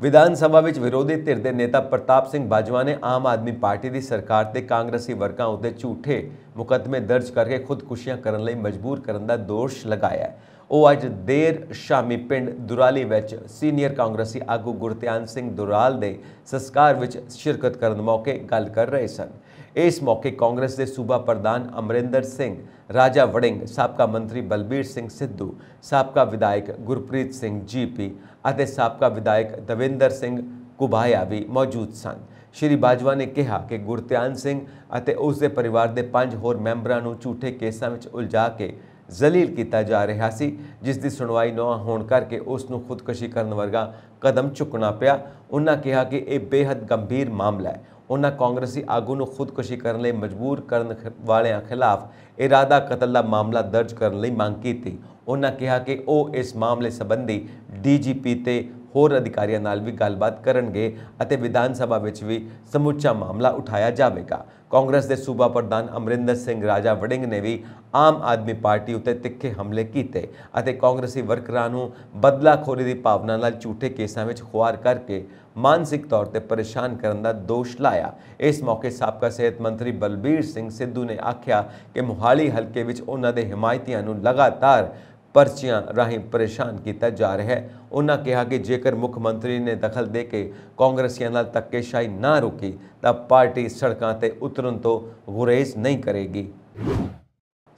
ਵਿਧਾਨ ਸਭਾ ਵਿੱਚ ਵਿਰੋਧੀ ਧਿਰ ਦੇ ਨੇਤਾ ਪ੍ਰਤਾਪ ਸਿੰਘ ਬਾਜਵਾ ਨੇ ਆਮ ਆਦਮੀ ਪਾਰਟੀ ਦੀ ਸਰਕਾਰ ਤੇ ਕਾਂਗਰਸੀ ਵਰਗਾਂ ਉੱਤੇ ਝੂਠੇ ਮੁਕੱਦਮੇ ਦਰਜ ਕਰਕੇ ਖੁਦਕੁਸ਼ੀਆਂ ਕਰਨ ਲਈ ਮਜਬੂਰ ਕਰਨ ਦਾ ਦੋਸ਼ ਲਗਾਇਆ ਉਹ ਅੱਜ ਦੇਰ ਸ਼ਾਮੀ ਪਿੰਡ ਦੁਰਾਲੀ ਵਿੱਚ ਸੀਨੀਅਰ ਕਾਂਗਰਸੀ ਆਗੂ ਗੁਰਤਿਆਨ ਸਿੰਘ ਦੁਰਾਲ ਦੇ ਸੰਸਕਾਰ ਵਿੱਚ ਸ਼ਿਰਕਤ ਕਰਨ ਮੌਕੇ ਗੱਲ ਕਰ ਰਹੇ ਸਨ। ਇਸ ਮੌਕੇ ਕਾਂਗਰਸ ਦੇ ਸੂਬਾ ਪ੍ਰਧਾਨ ਅਮਰਿੰਦਰ ਸਿੰਘ, ਰਾਜਾ ਵੜਿੰਗ, ਸਾਬਕਾ ਮੰਤਰੀ ਬਲਬੀਰ ਸਿੰਘ ਸਿੱਧੂ, ਸਾਬਕਾ ਵਿਧਾਇਕ ਗੁਰਪ੍ਰੀਤ ਸਿੰਘ ਜੀਪੀ ਅਤੇ ਸਾਬਕਾ ਵਿਧਾਇਕ ਦਵਿੰਦਰ ਸਿੰਘ ਕੁਬਾਇਆ ਵੀ ਮੌਜੂਦ ਸਨ। ਸ਼੍ਰੀ ਬਾਜਵਾ ਨੇ ਕਿਹਾ ਕਿ ਗੁਰਤਿਆਨ ਸਿੰਘ ਅਤੇ ਉਸ ਦੇ ਪਰਿਵਾਰ ਦੇ ਪੰਜ ਹੋਰ ਮੈਂਬਰਾਂ ਨੂੰ ਝੂਠੇ ਕੇਸਾਂ ਵਿੱਚ ਉਲਝਾ ਕੇ ਜ਼ਲੀਲ ਕੀਤਾ ਜਾ ਰਿਹਾ ਸੀ, ਜਿਸ ਦੀ ਸੁਣਵਾਈ ਨਾ ਹੋਣ ਕਰਕੇ ਉਸ ਨੂੰ ਖੁਦਕੁਸ਼ੀ ਕਰਨ ਵਰਗਾ ਕਦਮ ਚੁੱਕਣਾ ਪਿਆ। ਉਹਨਾਂ ਕਿਹਾ ਕਿ ਇਹ ਬੇहद ਗੰਭੀਰ ਮਾਮਲਾ ਹੈ। ਉਹਨਾਂ ਕਾਂਗਰਸੀ ਆਗੂ ਨੂੰ ਖੁਦਕੁਸ਼ੀ ਕਰਨ ਲਈ ਮਜਬੂਰ ਕਰਨ ਵਾਲਿਆਂ ਖਿਲਾਫ ਇਰਾਦਾ ਕਤਲ ਦਾ ਮਾਮਲਾ ਦਰਜ ਕਰਨ ਲਈ ਮੰਗ ਕੀਤੀ। ਉਹਨਾਂ ਕਿਹਾ ਕਿ ਉਹ ਇਸ ਮਾਮਲੇ ਸੰਬੰਧੀ ਡੀਜੀਪੀ ਤੇ ਹੋਰ ਅਧਿਕਾਰੀਆਂ ਨਾਲ ਵੀ ਗੱਲਬਾਤ ਕਰਨਗੇ ਅਤੇ ਵਿਧਾਨ ਸਭਾ ਵਿੱਚ ਵੀ ਸਮੁੱਚਾ ਮਾਮਲਾ ਉਠਾਇਆ ਜਾਵੇਗਾ। ਕਾਂਗਰਸ ਦੇ ਸੂਬਾ ਪ੍ਰਧਾਨ ਅਮਰਿੰਦਰ ਸਿੰਘ ਰਾਜਾ ਵੜਿੰਗ ਨੇ ਵੀ ਆਮ ਆਦਮੀ ਪਾਰਟੀ ਉੱਤੇ ਤਿੱਖੇ ਹਮਲੇ ਕੀਤੇ ਅਤੇ ਕਾਂਗਰਸੀ ਵਰਕਰਾਂ ਨੂੰ ਬਦਲਾਖੋਰੀ ਦੀ ਭਾਵਨਾ ਨਾਲ ਝੂਠੇ ਕੇਸਾਂ ਵਿੱਚ ਖੁਆਰ ਕਰਕੇ ਮਾਨਸਿਕ ਤੌਰ ਤੇ ਪਰੇਸ਼ਾਨ ਕਰਨ ਦਾ ਦੋਸ਼ ਲਾਇਆ। ਇਸ ਮੌਕੇ ਸਾਬਕਾ ਸਿਹਤ ਮੰਤਰੀ ਬਲਬੀਰ ਸਿੰਘ ਸਿੱਧੂ ਨੇ ਆਖਿਆ ਕਿ ਮੁਹਾਲੀ ਹਲਕੇ ਵਿੱਚ ਉਹਨਾਂ ਦੇ ਹਮਾਇਤੀਆਂ ਨੂੰ ਲਗਾਤਾਰ ਪਰਚੀਆਂ ਰਾਹੀਂ ਪਰੇਸ਼ਾਨ ਕੀਤਾ ਜਾ ਰਿਹਾ ਹੈ। ਉਹਨਾਂ ਕਿਹਾ ਕਿ ਜੇਕਰ ਮੁੱਖ ਮੰਤਰੀ ਨੇ ਦਖਲ ਦੇ ਕੇ ਕਾਂਗਰਸੀਆਂ ਨਾਲ ਧੱਕੇਸ਼ਾਹੀ ਨਾ ਰੋਕੀ, ਤਾਂ ਪਾਰਟੀ ਸੜਕਾਂ ਤੇ ਉਤਰਨ ਤੋਂ ਗੁਰੇਜ਼ ਨਹੀਂ ਕਰੇਗੀ।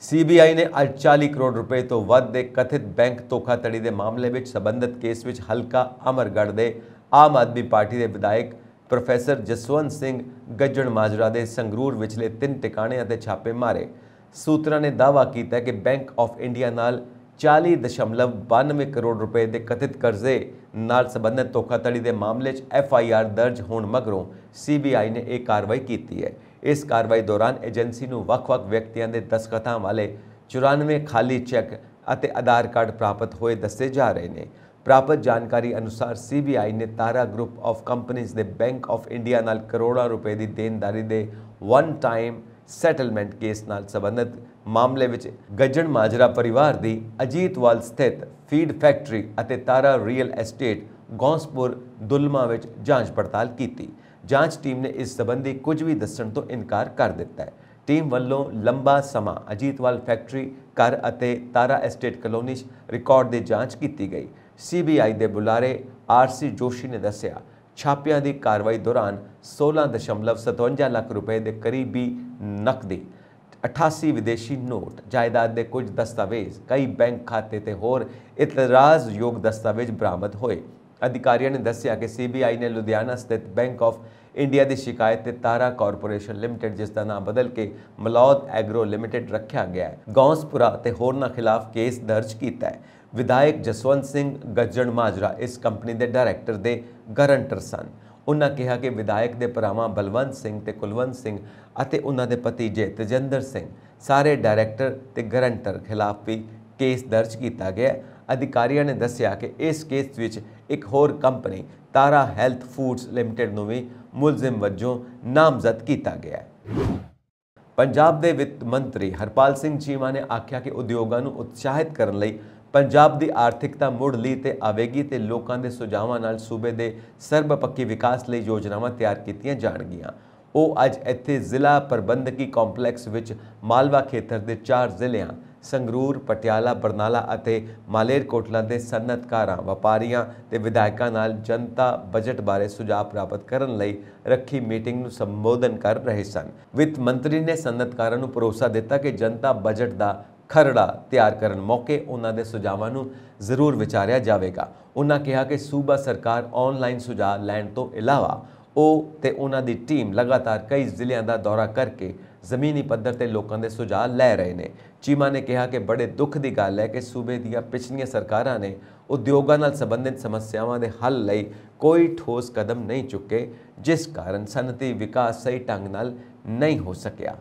ਸੀਬੀਆਈ ਨੇ ਅੱਜ 40 ਕਰੋੜ ਰੁਪਏ ਤੋਂ ਵੱਧ ਦੇ ਕਥਿਤ ਬੈਂਕ ਧੋਖਾਧੜੀ ਦੇ ਮਾਮਲੇ ਵਿੱਚ ਸਬੰਧਤ ਕੇਸ ਵਿੱਚ ਹਲਕਾ ਅਮਰਗੜ੍ਹ ਦੇ ਆਮ ਆਦਮੀ ਪਾਰਟੀ ਦੇ ਵਿਧਾਇਕ ਪ੍ਰੋਫੈਸਰ ਜਸਵੰਤ ਸਿੰਘ ਗੱਜਣ ਮਾਜਰਾ ਦੇ ਸੰਗਰੂਰ ਵਿਚਲੇ ਤਿੰਨ ਟਿਕਾਣਿਆਂ ਤੇ ਛਾਪੇ ਮਾਰੇ। ਸੂਤਰਾਂ ਨੇ ਦਾਅਵਾ ਕੀਤਾ ਕਿ ਬੈਂਕ ਆਫ ਇੰਡੀਆ ਨਾਲ 40.92 ਕਰੋੜ ਰੁਪਏ ਦੇ ਕਥਿਤ ਕਰਜ਼ੇ ਨਾਲ ਸੰਬੰਧਿਤ ਧੋਖਾਧੜੀ ਦੇ ਮਾਮਲੇ 'ਚ ਐਫ ਆਈ ਆਰ ਦਰਜ ਹੋਣ ਮਗਰੋਂ ਸੀਬੀਆਈ ਨੇ ਇਹ ਕਾਰਵਾਈ ਕੀਤੀ ਹੈ ਇਸ ਕਾਰਵਾਈ ਦੌਰਾਨ ਏਜੰਸੀ ਨੂੰ ਵੱਖ-ਵੱਖ ਵਿਅਕਤੀਆਂ ਦੇ ਦਸਖਤਾਂ ਵਾਲੇ 94 ਖਾਲੀ ਚੈੱਕ ਅਤੇ ਆਧਾਰ ਕਾਰਡ ਪ੍ਰਾਪਤ ਹੋਏ ਦੱਸੇ ਜਾ ਰਹੇ ਨੇ ਪ੍ਰਾਪਤ ਜਾਣਕਾਰੀ ਅਨੁਸਾਰ ਸੀਬੀਆਈ ਨੇ ਤਾਰਾ ਗਰੁੱਪ ਆਫ ਕੰਪਨੀਆਂ ਦੇ ਬੈਂਕ ਆਫ ਇੰਡੀਆ ਨਾਲ ਕਰੋੜਾਂ ਰੁਪਏ ਦੀ ਦੇਣਦਾਰੀ ਦੇ ਵਨ ਟਾਈਮ ਸੈਟਲਮੈਂਟ ਕੇਸ ਨਾਲ ਸੰਬੰਧਿਤ ਮਾਮਲੇ ਵਿੱਚ ਗੱਜਣ ਮਾਜਰਾ ਪਰਿਵਾਰ ਦੀ ਅਜੀਤਵਾਲ ਸਥਿਤ ਫੀਡ ਫੈਕਟਰੀ ਅਤੇ ਤਾਰਾ ਰੀਅਲ ਐਸਟੇਟ ਗੌਂਸਪੁਰ ਦੁਲਮਾ ਵਿੱਚ ਜਾਂਚ ਪੜਤਾਲ ਕੀਤੀ। ਜਾਂਚ ਟੀਮ ਨੇ ਇਸ ਸੰਬੰਧੀ ਕੁਝ ਵੀ ਦੱਸਣ ਤੋਂ ਇਨਕਾਰ ਕਰ ਦਿੱਤਾ ਹੈ। ਟੀਮ ਵੱਲੋਂ ਲੰਬਾ ਸਮਾਂ ਅਜੀਤਵਾਲ ਫੈਕਟਰੀ, ਘਰ ਅਤੇ ਤਾਰਾ ਐਸਟੇਟ ਕਲੋਨੀ 'ਚ ਰਿਕਾਰਡ ਦੀ ਜਾਂਚ ਕੀਤੀ ਗਈ। ਸੀਬੀਆਈ ਦੇ ਬੁਲਾਰੇ ਆਰਸੀ ਜੋਸ਼ੀ ਨੇ ਦੱਸਿਆ, ਛਾਪਿਆਂ ਦੀ ਕਾਰਵਾਈ ਦੌਰਾਨ 16.57 ਲੱਖ ਰੁਪਏ ਦੇ ਕਰੀਬੀ ਨਕਦੀ 88 ਵਿਦੇਸ਼ੀ ਨੋਟ, ਜਾਇਦਾਦ ਦੇ ਕੁਝ ਦਸਤਾਵੇਜ਼, ਕਈ ਬੈਂਕ ਖਾਤੇ ਤੇ ਹੋਰ ਇਤਰਾਜ਼ਯੋਗ ਦਸਤਾਵੇਜ਼ ਬਰਾਮਦ ਹੋਏ। ਅਧਿਕਾਰੀਆਂ ਨੇ ਦੱਸਿਆ ਕਿ ਸੀਬੀਆਈ ਨੇ ਲੁਧਿਆਣਾ ਸਥਿਤ ਬੈਂਕ ਆਫ ਇੰਡੀਆ ਦੀ ਸ਼ਿਕਾਇਤ ਤੇ ਤਾਰਾ ਕਾਰਪੋਰੇਸ਼ਨ ਲਿਮਟਿਡ, ਜਿਸ ਦਾ ਨਾਮ ਬਦਲ ਕੇ ਮਲੌਦ ਐਗਰੋ ਲਿਮਟਿਡ ਰੱਖਿਆ ਗਿਆ ਹੈ। ਗੌਂਸਪੁਰਾ ਤੇ ਹੋਰਨਾਂ ਖਿਲਾਫ ਕੇਸ ਦਰਜ ਕੀਤਾ ਹੈ। ਵਿਧਾਇਕ ਜਸਵੰਤ ਸਿੰਘ ਗੱਜਣ ਮਾਜਰਾ ਇਸ ਕੰਪਨੀ ਦੇ ਡਾਇਰੈਕਟਰ ਦੇ ਗਰੰਟਰ ਸਨ। ਉਹਨਾਂ ਕਿਹਾ ਕਿ ਵਿਧਾਇਕ ਦੇ ਭਰਾਵਾਂ ਬਲਵੰਤ ਸਿੰਘ ਤੇ ਕੁਲਵੰਤ ਸਿੰਘ ਅਤੇ ਉਹਨਾਂ ਦੇ ਭਤੀਜੇ ਤਜਿੰਦਰ ਸਿੰਘ ਸਾਰੇ ਡਾਇਰੈਕਟਰ ਤੇ ਗਰੰਟਰ ਖਿਲਾਫ ਵੀ ਕੇਸ ਦਰਜ ਕੀਤਾ ਗਿਆ ਅਧਿਕਾਰੀਆਂ ਨੇ ਦੱਸਿਆ ਕਿ ਇਸ ਕੇਸ ਵਿੱਚ ਇੱਕ ਹੋਰ company, Tara health foods limited ਨੂੰ ਵੀ ਮੁਲਜ਼ਮ ਵਜੋਂ ਨਾਮਜ਼ਦ ਕੀਤਾ ਗਿਆ ਹੈ। ਪੰਜਾਬ ਦੇ ਵਿੱਤ ਮੰਤਰੀ ਹਰਪਾਲ ਸਿੰਘ ਚੀਮਾ ਨੇ ਆਖਿਆ ਕਿ ਉਦਯੋਗਾਂ ਨੂੰ ਉਤਸ਼ਾਹਿਤ ਕਰਨ ਲਈ ਪੰਜਾਬ ਦੀ ਆਰਥਿਕਤਾ ਮੁੜ ਲਈ ਤੇ ਆਵੇਗੀ ਤੇ ਲੋਕਾਂ ਦੇ ਸੁਝਾਵਾਂ ਨਾਲ ਸੂਬੇ ਦੇ ਸਰਬਪੱਖੀ ਵਿਕਾਸ ਲਈ ਯੋਜਨਾਵਾਂ ਤਿਆਰ ਕੀਤੀਆਂ ਜਾਣਗੀਆਂ। ਉਹ ਅੱਜ ਇੱਥੇ ਜ਼ਿਲ੍ਹਾ ਪ੍ਰਬੰਧਕੀ ਕੰਪਲੈਕਸ ਵਿੱਚ ਮਾਲਵਾ ਖੇਤਰ ਦੇ ਚਾਰ ਜ਼ਿਲ੍ਹਿਆਂ, ਸੰਗਰੂਰ, ਪਟਿਆਲਾ, ਬਰਨਾਲਾ ਅਤੇ ਮਾਲੇਰਕੋਟਲਾ ਦੇ ਸਨਅਤਕਾਰਾਂ, ਵਪਾਰੀਆਂ ਤੇ ਵਿਧਾਇਕਾਂ ਨਾਲ ਜਨਤਾ ਬਜਟ ਬਾਰੇ ਸੁਝਾਅ ਪ੍ਰਾਪਤ ਕਰਨ ਲਈ ਰੱਖੀ ਮੀਟਿੰਗ ਨੂੰ ਸੰਬੋਧਨ ਕਰ ਰਹੇ ਸਨ। ਵਿੱਤ ਮੰਤਰੀ ਨੇ ਸਨਅਤਕਾਰਾਂ ਨੂੰ ਭਰੋਸਾ ਦਿੱਤਾ ਕਿ ਜਨਤਾ ਬਜਟ ਦਾ ਖਰੜਾ ਤਿਆਰ ਕਰਨ ਮੌਕੇ ਉਹਨਾਂ ਦੇ ਸੁਝਾਵਾਂ ਨੂੰ ਜ਼ਰੂਰ ਵਿਚਾਰਿਆ ਜਾਵੇਗਾ। ਉਹਨਾਂ ਕਿਹਾ ਕਿ ਸੂਬਾ ਸਰਕਾਰ ਆਨਲਾਈਨ ਸੁਝਾਅ ਲੈਣ ਤੋਂ ਇਲਾਵਾ ਉਹ ਤੇ ਉਹਨਾਂ ਦੀ ਟੀਮ ਲਗਾਤਾਰ ਕਈ ਜ਼ਿਲ੍ਹਿਆਂ ਦਾ ਦੌਰਾ ਕਰਕੇ ਜ਼ਮੀਨੀ ਪੱਧਰ ਤੇ ਲੋਕਾਂ ਦੇ ਸੁਝਾਅ ਲੈ ਰਹੇ ਨੇ। ਚੀਮਾ ਨੇ ਕਿਹਾ ਕਿ ਬੜੇ ਦੁੱਖ ਦੀ ਗੱਲ ਹੈ ਕਿ ਸੂਬੇ ਦੀਆਂ ਪਿਛਲੀਆਂ ਸਰਕਾਰਾਂ ਨੇ ਉਦਯੋਗਾਂ ਨਾਲ ਸੰਬੰਧਿਤ ਸਮੱਸਿਆਵਾਂ ਦੇ ਹੱਲ ਲਈ ਕੋਈ ਠੋਸ ਕਦਮ ਨਹੀਂ ਚੁੱਕੇ, ਜਿਸ ਕਾਰਨ ਸਨਅਤੀ ਵਿਕਾਸ ਸਹੀ ਢੰਗ ਨਾਲ ਨਹੀਂ ਹੋ ਸਕਿਆ।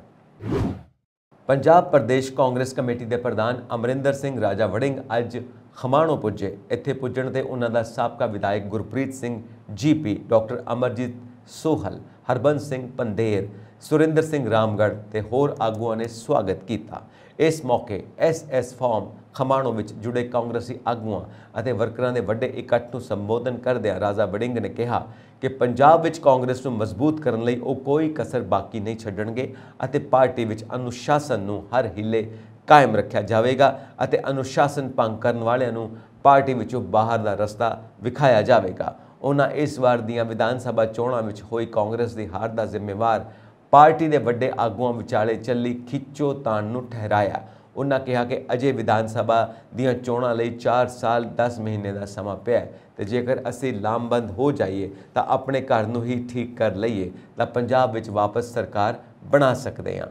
ਪੰਜਾਬ ਪ੍ਰਦੇਸ਼ ਕਾਂਗਰਸ ਕਮੇਟੀ ਦੇ ਪ੍ਰਧਾਨ ਅਮਰਿੰਦਰ ਸਿੰਘ ਰਾਜਾ ਵੜਿੰਗ ਅੱਜ ਖਮਾਣੋ ਪੁੱਜੇ। ਇੱਥੇ ਪੁੱਜਣ ਤੇ ਉਹਨਾਂ ਦਾ ਸਾਬਕਾ ਵਿਧਾਇਕ ਗੁਰਪ੍ਰੀਤ ਸਿੰਘ ਜੀਪੀ ਡਾਕਟਰ ਅਮਰਜੀਤ ਸੋਹਲ, ਹਰਬੰਸ ਸਿੰਘ ਪੰਦੇਰ, ਸੁਰਿੰਦਰ ਸਿੰਘ ਰਾਮਗੜ੍ਹ ਤੇ ਹੋਰ ਆਗੂਆਂ ਨੇ ਸਵਾਗਤ ਕੀਤਾ। ਇਸ ਮੌਕੇ ਐਸ ਐਸ ਫਾਰਮ ਖਮਾਣੋ ਵਿੱਚ ਜੁੜੇ ਕਾਂਗਰਸੀ ਆਗੂਆਂ ਅਤੇ ਵਰਕਰਾਂ ਦੇ ਵੱਡੇ ਇਕੱਠ ਨੂੰ ਸੰਬੋਧਨ ਕਰਦਿਆਂ ਰਾਜਾ ਵੜਿੰਗ ਨੇ ਕਿਹਾ ਕਿ ਪੰਜਾਬ ਵਿੱਚ ਕਾਂਗਰਸ ਨੂੰ ਮਜ਼ਬੂਤ ਕਰਨ ਲਈ ਉਹ ਕੋਈ ਕਸਰ ਬਾਕੀ ਨਹੀਂ ਛੱਡਣਗੇ ਅਤੇ ਪਾਰਟੀ ਵਿੱਚ ਅਨੁਸ਼ਾਸਨ ਨੂੰ ਹਰ ਹਿੱਲੇ ਕਾਇਮ ਰੱਖਿਆ ਜਾਵੇਗਾ ਅਤੇ ਅਨੁਸ਼ਾਸਨ ਭੰਗ ਕਰਨ ਵਾਲਿਆਂ ਨੂੰ ਪਾਰਟੀ ਵਿੱਚੋਂ ਬਾਹਰ ਦਾ ਰਸਤਾ ਵਿਖਾਇਆ ਜਾਵੇਗਾ। ਉਹਨਾਂ ਇਸ ਵਾਰ ਦੀਆਂ ਵਿਧਾਨ ਸਭਾ ਚੋਣਾਂ ਵਿੱਚ ਹੋਈ ਕਾਂਗਰਸ ਦੀ ਹਾਰ ਦਾ ਜ਼ਿੰਮੇਵਾਰ ਪਾਰਟੀ ਦੇ ਵੱਡੇ ਆਗੂਆਂ ਵਿਚਾਲੇ ਚੱਲੀ ਖਿੱਚੋ ਤਾਣ ਨੂੰ ਠਹਿਰਾਇਆ। ਉਹਨਾਂ ਕਿਹਾ ਕਿ ਅਜੇ ਵਿਧਾਨ ਸਭਾ ਦੀਆਂ ਚੋਣਾਂ ਲਈ 4 ਸਾਲ 10 ਮਹੀਨੇ ਦਾ ਸਮਾਂ ਪਿਆ ਹੈ ਤੇ ਜੇਕਰ ਅਸੀਂ ਲਾਮਬੰਦ ਹੋ ਜਾਈਏ ਤਾਂ ਆਪਣੇ ਘਰ ਨੂੰ ਹੀ ਠੀਕ ਕਰ ਲਈਏ ਤਾਂ ਪੰਜਾਬ ਵਿੱਚ ਵਾਪਸ ਸਰਕਾਰ ਬਣਾ ਸਕਦੇ ਹਾਂ।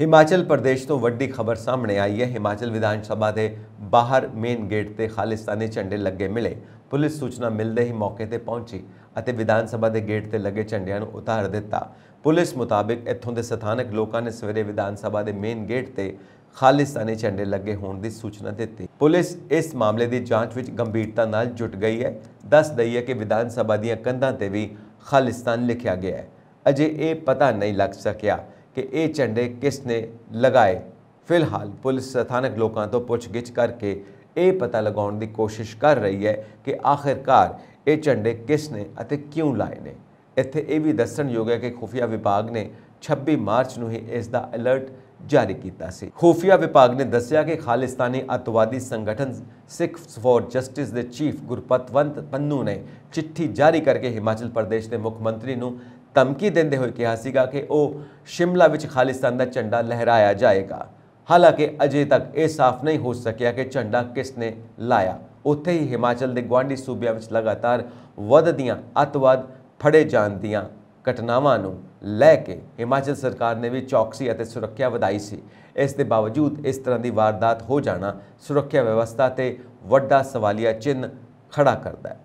ਹਿਮਾਚਲ ਪ੍ਰਦੇਸ਼ ਤੋਂ ਵੱਡੀ ਖਬਰ ਸਾਹਮਣੇ ਆਈ ਹੈ। ਹਿਮਾਚਲ ਵਿਧਾਨ ਸਭਾ ਦੇ ਬਾਹਰ ਮੇਨ ਗੇਟ ਤੇ ਖਾਲਿਸਤਾਨੀ ਝੰਡੇ ਲੱਗੇ ਮਿਲੇ। ਪੁਲਿਸ ਸੂਚਨਾ ਮਿਲਦੇ ਹੀ ਮੌਕੇ ਤੇ ਪਹੁੰਚੀ ਅਤੇ ਵਿਧਾਨ ਸਭਾ ਦੇ ਗੇਟ ਤੇ ਲੱਗੇ ਝੰਡਿਆਂ ਨੂੰ ਉਤਾਰ ਦਿੱਤਾ। ਪੁਲਿਸ ਮੁਤਾਬਿਕ ਇੱਥੋਂ ਦੇ ਸਥਾਨਕ ਲੋਕਾਂ ਨੇ ਸਵੇਰੇ ਵਿਧਾਨ ਸਭਾ ਦੇ ਮੇਨ ਗੇਟ ਤੇ ਖਾਲਿਸਤਾਨੀ ਝੰਡੇ ਲੱਗੇ ਹੋਣ ਦੀ ਸੂਚਨਾ ਦਿੱਤੀ। ਪੁਲਿਸ ਇਸ ਮਾਮਲੇ ਦੀ ਜਾਂਚ ਵਿੱਚ ਗੰਭੀਰਤਾ ਨਾਲ ਜੁਟ ਗਈ ਹੈ। ਦੱਸ ਦਈ ਹੈ ਕਿ ਵਿਧਾਨ ਸਭਾ ਦੀਆਂ ਕੰਧਾਂ ਤੇ ਵੀ ਖਾਲਿਸਤਾਨ ਲਿਖਿਆ ਗਿਆ ਹੈ। ਅਜੇ ਇਹ ਪਤਾ ਨਹੀਂ ਲੱਗ ਸਕਿਆ ਕਿ ਇਹ ਝੰਡੇ ਕਿਸ ਨੇ ਲਗਾਏ। ਫਿਲਹਾਲ ਪੁਲਿਸ ਸਥਾਨਕ ਲੋਕਾਂ ਤੋਂ ਪੁੱਛਗਿੱਛ ਕਰਕੇ ਇਹ ਪਤਾ ਲਗਾਉਣ ਦੀ ਕੋਸ਼ਿਸ਼ ਕਰ ਰਹੀ ਹੈ ਕਿ ਆਖਿਰਕਾਰ ਇਹ ਝੰਡੇ ਕਿਸ ਨੇ ਅਤੇ ਕਿਉਂ ਲਾਏ ਨੇ। ਇੱਥੇ ਇਹ ਵੀ ਦੱਸਣਯੋਗ ਹੈ ਕਿ ਖੁਫੀਆ ਵਿਭਾਗ ਨੇ 26 ਮਾਰਚ ਨੂੰ ਹੀ ਇਸ ਦਾ ਅਲਰਟ ਜਾਰੀ ਕੀਤਾ ਸੀ। ਖੁਫੀਆ ਵਿਭਾਗ ਨੇ ਦੱਸਿਆ ਕਿ ਖਾਲਿਸਤਾਨੀ ਅਤਵਾਦੀ ਸੰਗਠਨ ਸਿੱਖ ਫੋਰ ਜਸਟਿਸ ਦੇ ਚੀਫ ਗੁਰਪਤਵੰਤ ਪੰਨੂ ਨੇ ਚਿੱਠੀ ਜਾਰੀ ਕਰਕੇ ਹਿਮਾਚਲ ਪ੍ਰਦੇਸ਼ ਦੇ ਮੁੱਖ ਮੰਤਰੀ ਨੂੰ ਧਮਕੀ ਦਿੰਦੇ ਹੋਏ ਕਿਹਾ ਸੀਗਾ ਕਿ ਉਹ ਸ਼ਿਮਲਾ ਵਿੱਚ ਖਾਲਿਸਤਾਨ ਦਾ ਝੰਡਾ ਲਹਿਰਾਇਆ ਜਾਏਗਾ। ਹਾਲਾਂਕਿ ਅਜੇ ਤੱਕ ਇਹ ਸਾਫ਼ ਨਹੀਂ ਹੋ ਸਕਿਆ ਕਿ ਝੰਡਾ ਕਿਸ ਨੇ ਲਾਇਆ। ਉੱਥੇ ਹੀ ਹਿਮਾਚਲ ਦੇ ਗਵਾਂਢੀ ਸੂਬਿਆਂ ਵਿੱਚ ਲਗਾਤਾਰ ਵੱਧਦੀਆਂ ਅਤਵਾਦ ਫੜੇ ਜਾਣ ਦੀਆਂ ਘਟਨਾਵਾਂ ਨੂੰ ਲੈ ਕੇ ਹਿਮਾਚਲ ਸਰਕਾਰ ਨੇ ਵੀ ਚੌਕਸੀ ਅਤੇ ਸੁਰੱਖਿਆ ਵਧਾਈ ਸੀ। ਇਸ ਦੇ ਬਾਵਜੂਦ ਇਸ ਤਰ੍ਹਾਂ ਦੀ ਵਾਰਦਾਤ ਹੋ ਜਾਣਾ ਸੁਰੱਖਿਆ ਵਿਵਸਥਾ ਤੇ ਵੱਡਾ ਸਵਾਲੀਆ ਚਿੰਨ੍ਹ ਖੜਾ ਕਰਦਾ ਹੈ।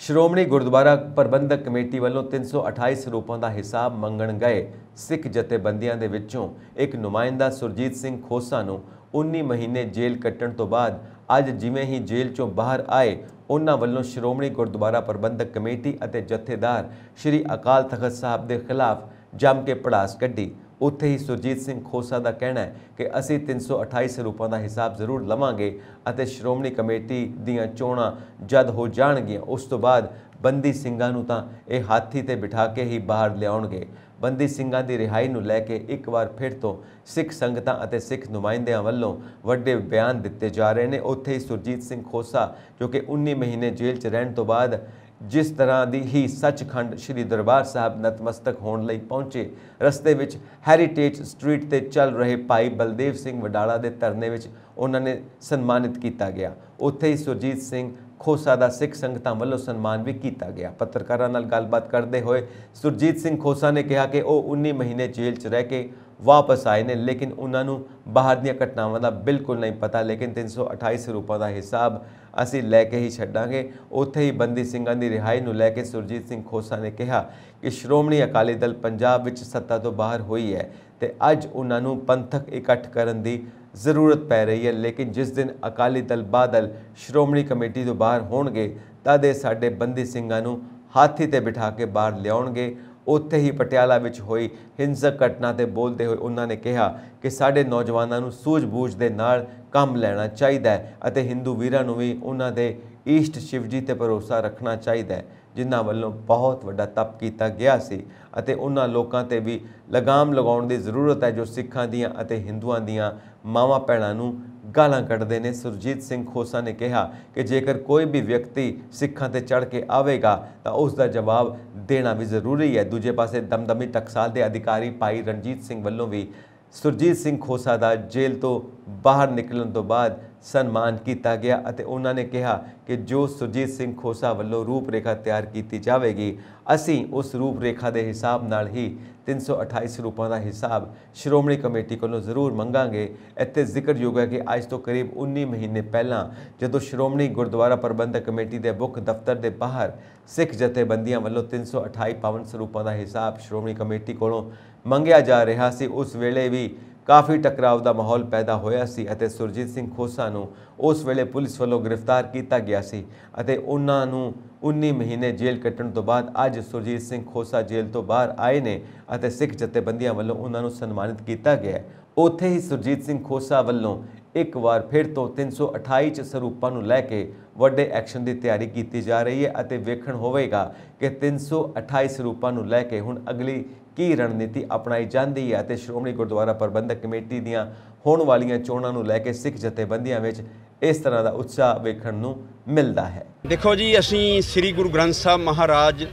ਸ਼੍ਰੋਮਣੀ ਗੁਰਦੁਆਰਾ ਪ੍ਰਬੰਧਕ ਕਮੇਟੀ ਵੱਲੋਂ 328 ਸਰੂਪਾਂ ਦਾ ਹਿਸਾਬ ਮੰਗਣ ਗਏ ਸਿੱਖ ਜਥੇਬੰਦੀਆਂ ਦੇ ਵਿੱਚੋਂ ਇੱਕ ਨੁਮਾਇੰਦਾ ਸੁਰਜੀਤ ਸਿੰਘ ਖੋਸਾ ਨੂੰ 19 ਮਹੀਨੇ ਜੇਲ੍ਹ ਕੱਟਣ ਤੋਂ ਬਾਅਦ ਅੱਜ ਜਿਵੇਂ ਹੀ ਜੇਲ੍ਹ ਚੋਂ ਬਾਹਰ ਆਏ, ਉਹਨਾਂ ਵੱਲੋਂ ਸ਼੍ਰੋਮਣੀ ਗੁਰਦੁਆਰਾ ਪ੍ਰਬੰਧਕ ਕਮੇਟੀ ਅਤੇ ਜਥੇਦਾਰ ਸ਼੍ਰੀ ਅਕਾਲ ਤਖਤ ਸਾਹਿਬ ਦੇ ਖਿਲਾਫ ਜੰਮ ਕੇ ਪੜਾਸ ਕੱਢੀ। ਉੱਥੇ ਹੀ ਸੁਰਜੀਤ ਸਿੰਘ ਖੋਸਾ ਦਾ ਕਹਿਣਾ ਹੈ ਕਿ ਅਸੀਂ 328 ਸਰੂਪਾਂ ਦਾ ਹਿਸਾਬ ਜ਼ਰੂਰ ਲਵਾਂਗੇ ਅਤੇ ਸ਼੍ਰੋਮਣੀ ਕਮੇਟੀ ਦੀਆਂ ਚੋਣਾਂ ਜਦ ਹੋ ਜਾਣਗੀਆਂ, ਉਸ ਤੋਂ ਬਾਅਦ ਬੰਦੀ ਸਿੰਘਾਂ ਨੂੰ ਤਾਂ ਇਹ ਹਾਥੀ ਤੇ ਬਿਠਾ ਕੇ ਹੀ ਬਾਹਰ ਲਿਆਉਣਗੇ। ਬੰਦੀ ਸਿੰਘਾਂ ਦੀ ਰਿਹਾਈ ਨੂੰ ਲੈ ਕੇ ਇੱਕ ਵਾਰ ਫਿਰ ਤੋਂ ਸਿੱਖ ਸੰਗਤਾਂ ਅਤੇ ਸਿੱਖ ਨੁਮਾਇੰਦਿਆਂ ਵੱਲੋਂ ਵੱਡੇ ਬਿਆਨ ਦਿੱਤੇ ਜਾ ਰਹੇ ਨੇ। ਉੱਥੇ ਹੀ ਸੁਰਜੀਤ ਸਿੰਘ ਖੋਸਾ, ਜੋ ਕਿ 19 ਮਹੀਨੇ ਜੇਲ੍ਹ 'ਚ ਰਹਿਣ ਤੋਂ ਬਾਅਦ ਜਿਸ ਤਰ੍ਹਾਂ ਦੀ ਹੀ ਸੱਚਖੰਡ ਸ੍ਰੀ ਦਰਬਾਰ ਸਾਹਿਬ ਨਤਮਸਤਕ ਹੋਣ ਲਈ ਪਹੁੰਚੇ, ਰਸਤੇ ਵਿੱਚ ਹੈਰੀਟੇਜ ਸਟਰੀਟ ਤੇ ਚੱਲ ਰਹੇ ਭਾਈ ਬਲਦੇਵ ਸਿੰਘ ਵਡਾਲਾ ਦੇ ਧਰਨੇ ਵਿੱਚ ਉਹਨਾਂ ਨੇ ਸਨਮਾਨਿਤ ਕੀਤਾ ਗਿਆ। ਉੱਥੇ ਹੀ ਸੁਰਜੀਤ ਸਿੰਘ ਖੋਸਾ ਦਾ ਸਿੱਖ ਸੰਗਤਾਂ ਵੱਲੋਂ ਸਨਮਾਨ ਵੀ ਕੀਤਾ ਗਿਆ। ਪੱਤਰਕਾਰਾਂ ਨਾਲ ਗੱਲਬਾਤ ਕਰਦੇ ਹੋਏ ਸੁਰਜੀਤ ਸਿੰਘ ਖੋਸਾ ਨੇ ਕਿਹਾ ਕਿ ਉਹ 19 ਮਹੀਨੇ ਜੇਲ੍ਹ 'ਚ ਰਹਿ ਕੇ ਵਾਪਸ ਆਏ ਨੇ, ਲੇਕਿਨ ਉਹਨਾਂ ਨੂੰ ਬਾਹਰ ਦੀਆਂ ਘਟਨਾਵਾਂ ਦਾ ਬਿਲਕੁਲ ਨਹੀਂ ਪਤਾ, ਲੇਕਿਨ 328 ਰੁਪਏ ਦਾ ਹਿਸਾਬ ਅਸੀਂ ਲੈ ਕੇ ਹੀ ਛੱਡਾਂਗੇ। ਉੱਥੇ ਹੀ ਬੰਦੀ ਸਿੰਘਾਂ ਦੀ ਰਿਹਾਈ ਨੂੰ ਲੈ ਕੇ ਸੁਰਜੀਤ ਸਿੰਘ ਖੋਸਾ ਨੇ ਕਿਹਾ ਕਿ ਸ਼੍ਰੋਮਣੀ ਅਕਾਲੀ ਦਲ ਪੰਜਾਬ ਵਿੱਚ ਸੱਤਾ ਤੋਂ ਬਾਹਰ ਹੋਈ ਹੈ ਤੇ ਅੱਜ ਉਹਨਾਂ ਨੂੰ ਪੰਥਕ ਇਕੱਠ ਕਰਨ ਦੀ ਜ਼ਰੂਰਤ ਪੈ ਰਹੀ ਹੈ, ਲੇਕਿਨ ਜਿਸ ਦਿਨ ਅਕਾਲੀ ਦਲ, ਬਾਦਲ, ਸ਼੍ਰੋਮਣੀ ਕਮੇਟੀ ਤੋਂ ਬਾਹਰ ਹੋਣਗੇ, ਤਦ ਇਹ ਸਾਡੇ ਬੰਦੀ ਸਿੰਘਾਂ ਨੂੰ ਹਾਥੀ ਤੇ ਬਿਠਾ ਕੇ ਬਾਹਰ ਲਿਆਉਣਗੇ। ਉੱਥੇ ਹੀ ਪਟਿਆਲਾ ਵਿੱਚ ਹੋਈ ਹਿੰਸਕ ਘਟਨਾ ਤੇ ਬੋਲਦੇ ਹੋਏ ਉਹਨਾਂ ਨੇ ਕਿਹਾ ਕਿ ਸਾਡੇ ਨੌਜਵਾਨਾਂ ਨੂੰ ਸੂਝ-ਬੂਝ ਦੇ ਨਾਲ ਕੰਮ ਲੈਣਾ ਚਾਹੀਦਾ ਹੈ ਅਤੇ ਹਿੰਦੂ ਵੀਰਾਂ ਨੂੰ ਵੀ ਉਹਨਾਂ ਦੇ ਈਸ਼ਟ ਸ਼ਿਵਜੀ ਤੇ ਭਰੋਸਾ ਰੱਖਣਾ ਚਾਹੀਦਾ ਹੈ, ਜਿਨ੍ਹਾਂ ਵੱਲੋਂ ਬਹੁਤ ਵੱਡਾ ਤਪ ਕੀਤਾ ਗਿਆ ਸੀ ਅਤੇ ਉਹਨਾਂ ਲੋਕਾਂ ਤੇ ਵੀ ਲਗਾਮ ਲਗਾਉਣ ਦੀ ਜ਼ਰੂਰਤ ਹੈ ਜੋ ਸਿੱਖਾਂ ਦੀਆਂ ਅਤੇ ਹਿੰਦੂਆਂ ਦੀਆਂ ਮਾਵਾਂ ਭੈਣਾਂ ਨੂੰ ਗਾਲਾਂ ਕੱਢਦੇ ਨੇ। ਸੁਰਜੀਤ ਸਿੰਘ ਖੋਸਾ ਨੇ ਕਿਹਾ ਕਿ ਜੇਕਰ ਕੋਈ ਵੀ ਵਿਅਕਤੀ ਸਿੱਖਾਂ ਤੇ ਚੜ ਕੇ ਆਵੇਗਾ, ਤਾਂ ਉਸ ਦਾ ਜਵਾਬ ਦੇਣਾ ਵੀ ਜ਼ਰੂਰੀ ਹੈ। ਦੂਜੇ ਪਾਸੇ ਦਮਦਮੀ ਟਕਸਾਲ ਦੇ ਅਧਿਕਾਰੀ ਭਾਈ ਰਣਜੀਤ ਸਿੰਘ ਵੱਲੋਂ ਵੀ ਸੁਰਜੀਤ ਸਿੰਘ ਖੋਸਾ ਦਾ ਜੇਲ੍ਹ ਤੋਂ ਬਾਹਰ ਨਿਕਲਣ ਤੋਂ ਬਾਅਦ ਸਨਮਾਨ ਕੀਤਾ ਗਿਆ ਅਤੇ ਉਹਨਾਂ ਨੇ ਕਿਹਾ ਕਿ ਜੋ ਸੁਰਜੀਤ ਸਿੰਘ ਖੋਸਾ ਵੱਲੋਂ ਰੂਪਰੇਖਾ ਤਿਆਰ ਕੀਤੀ ਜਾਵੇਗੀ, ਅਸੀਂ ਉਸ ਰੂਪਰੇਖਾ ਦੇ ਹਿਸਾਬ ਨਾਲ ਹੀ 328 ਰੁਪਏ ਦਾ ਹਿਸਾਬ ਸ਼੍ਰੋਮਣੀ ਕਮੇਟੀ ਕੋਲੋਂ ਜ਼ਰੂਰ ਮੰਗਾਂਗੇ। ਇੱਥੇ ਜ਼ਿਕਰਯੋਗ ਹੈ ਕਿ ਅੱਜ ਤੋਂ ਕਰੀਬ 19 ਮਹੀਨੇ ਪਹਿਲਾਂ ਜਦੋਂ ਸ਼੍ਰੋਮਣੀ ਗੁਰਦੁਆਰਾ ਪ੍ਰਬੰਧਕ ਕਮੇਟੀ ਦੇ ਮੁੱਖ ਦਫ਼ਤਰ ਦੇ ਬਾਹਰ ਸਿੱਖ ਜਥੇਬੰਦੀਆਂ ਵੱਲੋਂ 328 ਪਾਵਨ ਸਰੂਪਾਂ ਦਾ ਹਿਸਾਬ ਸ਼੍ਰੋਮਣੀ ਕਮੇਟੀ ਕੋਲੋਂ ਮੰਗਿਆ ਜਾ ਰਿਹਾ ਸੀ, ਉਸ ਵੇਲੇ ਵੀ ਕਾਫੀ ਟਕਰਾਵ ਦਾ ਮਾਹੌਲ ਪੈਦਾ ਹੋਇਆ ਸੀ ਅਤੇ ਸੁਰਜੀਤ ਸਿੰਘ ਖੋਸਾ ਨੂੰ ਉਸ ਵੇਲੇ ਪੁਲਿਸ ਵੱਲੋਂ ਗ੍ਰਿਫਤਾਰ ਕੀਤਾ ਗਿਆ ਸੀ ਅਤੇ ਉਹਨਾਂ ਨੂੰ 19 ਮਹੀਨੇ ਜੇਲ੍ਹ ਕੱਟਣ ਤੋਂ ਬਾਅਦ ਅੱਜ ਸੁਰਜੀਤ ਸਿੰਘ ਖੋਸਾ ਜੇਲ੍ਹ ਤੋਂ ਬਾਹਰ ਆਏ ਨੇ ਅਤੇ ਸਿੱਖ ਜਥੇਬੰਦੀਆਂ ਵੱਲੋਂ ਉਹਨਾਂ ਨੂੰ ਸਨਮਾਨਿਤ ਕੀਤਾ ਗਿਆ ਉੱਥੇ ਹੀ ਸੁਰਜੀਤ ਸਿੰਘ ਖੋਸਾ ਵੱਲੋਂ ਇੱਕ ਵਾਰ ਫਿਰ ਤੋਂ 328 ਚ ਸਰੂਪਾਂ ਨੂੰ ਲੈ ਕੇ ਵੱਡੇ ਐਕਸ਼ਨ ਦੀ ਤਿਆਰੀ ਕੀਤੀ ਜਾ ਰਹੀ ਹੈ ਅਤੇ ਵੇਖਣ ਹੋਵੇਗਾ ਕਿ 328 ਸਰੂਪਾਂ ਨੂੰ ਲੈ ਕੇ ਹੁਣ ਅਗਲੀ ਕੀ ਰਣਨੀਤੀ ਅਪਣਾਈ ਜਾਂਦੀ ਹੈ ਅਤੇ ਸ਼੍ਰੋਮਣੀ ਗੁਰਦੁਆਰਾ ਪ੍ਰਬੰਧਕ ਕਮੇਟੀ ਦੀਆਂ ਹੋਣ ਵਾਲੀਆਂ ਚੋਣਾਂ ਨੂੰ ਲੈ ਕੇ ਸਿੱਖ ਜਥੇਬੰਦੀਆਂ ਵਿੱਚ ਇਸ ਤਰ੍ਹਾਂ ਦਾ ਉਤਸ਼ਾਹ ਵੇਖਣ ਨੂੰ ਮਿਲਦਾ ਹੈ। ਦੇਖੋ ਜੀ, ਅਸੀਂ ਸ੍ਰੀ ਗੁਰੂ ਗ੍ਰੰਥ ਸਾਹਿਬ ਮਹਾਰਾਜ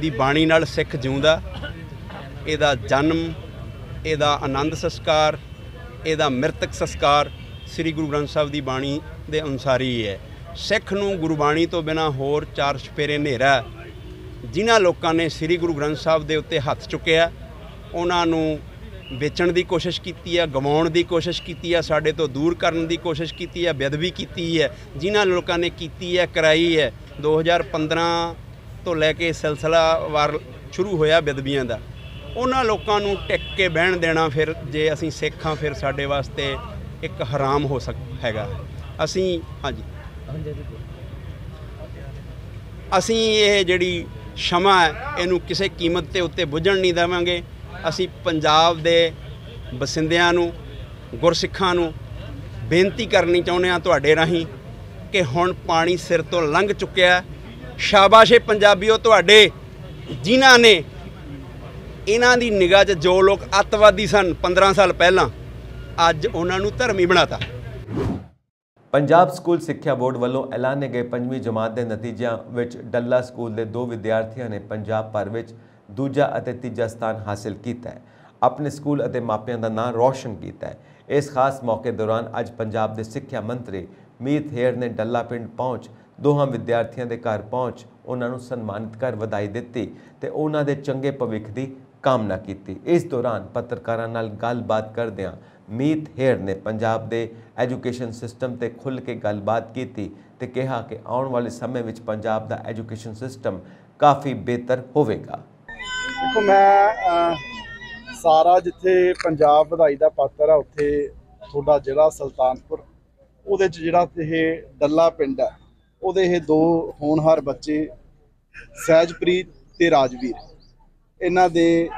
ਦੀ ਬਾਣੀ ਨਾਲ ਸਿੱਖ ਜਿਉਂਦਾ। ਇਹਦਾ ਜਨਮ, ਇਹਦਾ ਆਨੰਦ ਸੰਸਕਾਰ, ਇਹਦਾ ਮ੍ਰਿਤਕ ਸੰਸਕਾਰ ਸ੍ਰੀ ਗੁਰੂ ਗ੍ਰੰਥ ਸਾਹਿਬ ਦੀ ਬਾਣੀ ਦੇ ਅਨੁਸਾਰ ਹੀ ਹੈ। ਸਿੱਖ ਨੂੰ ਗੁਰਬਾਣੀ ਤੋਂ ਬਿਨਾ ਹੋਰ ਚਾਰ ਛਪੇਰੇ ਹਨੇਰਾ ਜਿਨ੍ਹਾਂ ਲੋਕਾਂ ਨੇ ਸ੍ਰੀ ਗੁਰੂ ਗ੍ਰੰਥ ਸਾਹਿਬ ਦੇ ਉੱਤੇ ਹੱਥ ਚੁੱਕਿਆ, ਉਹਨਾਂ ਨੂੰ ਵੇਚਣ ਦੀ ਕੋਸ਼ਿਸ਼ ਕੀਤੀ ਹੈ ਗਵਾਉਣ ਦੀ ਕੋਸ਼ਿਸ਼ ਕੀਤੀ ਹੈ ਸਾਡੇ ਤੋਂ ਦੂਰ ਕਰਨ ਦੀ ਕੋਸ਼ਿਸ਼ ਕੀਤੀ ਹੈ ਬੇਅਦਬੀ ਕੀਤੀ ਹੈ ਜਿਨ੍ਹਾਂ ਲੋਕਾਂ ਨੇ ਕੀਤੀ ਹੈ ਕਰਾਈ ਹੈ 2015 ਤੋਂ ਲੈ ਕੇ ਸਿਲਸਿਲਾ ਵਾਰ ਸ਼ੁਰੂ ਹੋਇਆ ਬੇਅਦਬੀਆਂ ਦਾ। ਉਹਨਾਂ ਲੋਕਾਂ ਨੂੰ ਟਿਕ ਕੇ ਬਹਿਣ ਦੇਣਾ ਫਿਰ ਜੇ ਅਸੀਂ ਸਿੱਖਾਂ ਫਿਰ ਸਾਡੇ ਵਾਸਤੇ ਇੱਕ ਹਰਾਮ ਹੋ ਸਕ, ਹੈਗਾ। ਅਸੀਂ, ਹਾਂਜੀ। ਅਸੀਂ ਇਹ ਜਿਹੜੀ ਸ਼ਮਾ ਹੈ, ਇਹਨੂੰ ਕਿਸੇ ਕੀਮਤ ਤੇ ਉੱਤੇ ਬੁੱਝਣ ਨਹੀਂ ਦੇਵਾਂਗੇ। ਅਸੀਂ ਪੰਜਾਬ ਦੇ ਬਸਿੰਦਿਆਂ ਨੂੰ, ਗੁਰਸਿੱਖਾਂ ਨੂੰ ਬੇਨਤੀ ਕਰਨੀ ਚਾਹੁੰਦੇ ਹਾਂ ਤੁਹਾਡੇ ਰਾਹੀਂ ਕਿ ਹੁਣ ਪਾਣੀ ਸਿਰ ਤੋਂ ਲੰਘ ਚੁੱਕਿਆ ਸ਼ਾਬਾਸ਼ੇ ਸ਼ਾਬਾਸ਼ ਏ ਪੰਜਾਬੀਓ ਤੁਹਾਡੇ, ਜਿਨ੍ਹਾਂ ਨੇ ਇਹਨਾਂ ਦੀ ਨਿਗਾਹ 'ਚ ਜੋ ਲੋਕ ਅੱਤਵਾਦੀ ਸਨ 15 ਸਾਲ ਪਹਿਲਾਂ, ਅੱਜ ਉਹਨਾਂ ਨੂੰ ਧਰਮੀ ਬਣਾਤਾ। ਪੰਜਾਬ ਸਕੂਲ ਸਿੱਖਿਆ ਬੋਰਡ ਵੱਲੋਂ ਐਲਾਨੇ ਗਏ ਪੰਜਵੀਂ ਜਮਾਤ ਦੇ ਨਤੀਜਿਆਂ ਵਿੱਚ ਡੱਲਾ ਸਕੂਲ ਦੇ ਦੋ ਵਿਦਿਆਰਥੀਆਂ ਨੇ ਪੰਜਾਬ ਭਰ ਵਿੱਚ ਦੂਜਾ ਅਤੇ ਤੀਜਾ ਸਥਾਨ ਹਾਸਿਲ ਕੀਤਾ ਹੈ। ਆਪਣੇ ਸਕੂਲ ਅਤੇ ਮਾਪਿਆਂ ਦਾ ਨਾਂ ਰੌਸ਼ਨ ਕੀਤਾ ਹੈ। ਇਸ ਖਾਸ ਮੌਕੇ ਦੌਰਾਨ ਅੱਜ ਪੰਜਾਬ ਦੇ ਸਿੱਖਿਆ ਮੰਤਰੀ ਮੀਤ ਹੇਰ ਨੇ ਡੱਲਾ ਪਿੰਡ ਪਹੁੰਚ, ਦੋਹਾਂ ਵਿਦਿਆਰਥੀਆਂ ਦੇ ਘਰ ਪਹੁੰਚ, ਉਹਨਾਂ ਨੂੰ ਸਨਮਾਨਿਤ ਕਰ ਵਧਾਈ ਦਿੱਤੀ ਤੇ ਉਹਨਾਂ ਦੇ ਚੰਗੇ ਭਵਿੱਖ ਦੀ ਕਾਮਨਾ ਕੀਤੀ। ਇਸ ਦੌਰਾਨ ਪੱਤਰਕਾਰਾਂ ਨਾਲ ਗੱਲਬਾਤ ਕਰਦਿਆਂ ਮੀਤ ਹੇਰ ਨੇ ਪੰਜਾਬ ਦੇ ਐਜੂਕੇਸ਼ਨ ਸਿਸਟਮ ਤੇ ਖੁੱਲ੍ਹ ਕੇ ਗੱਲਬਾਤ ਕੀਤੀ ਤੇ ਕਿਹਾ ਕਿ ਆਉਣ ਵਾਲੇ ਸਮੇਂ ਵਿੱਚ ਪੰਜਾਬ ਦਾ ਐਜੂਕੇਸ਼ਨ ਸਿਸਟਮ ਕਾਫੀ ਬਿਹਤਰ ਹੋਵੇਗਾ। ਦੇਖੋ, ਮੈਂ ਸਾਰਾ ਜਿੱਥੇ ਪੰਜਾਬ ਵਧਾਈ ਦਾ ਪਾਤਰ ਆ, ਉੱਥੇ ਤੁਹਾਡਾ ਜ਼ਿਲ੍ਹਾ ਸੁਲਤਾਨਪੁਰ, ਉਹਦੇ ਚ ਜਿਹੜਾ ਇਹ ਡੱਲਾ ਪਿੰਡ ਹੈ ਉਹਦੇ ਇਹ ਦੋ ਹੋਣਹਾਰ ਬੱਚੇ ਸਹਿਜਪ੍ਰੀਤ ਤੇ ਰਾਜਵੀਰ। ਇਹਨਾਂ ਦੇ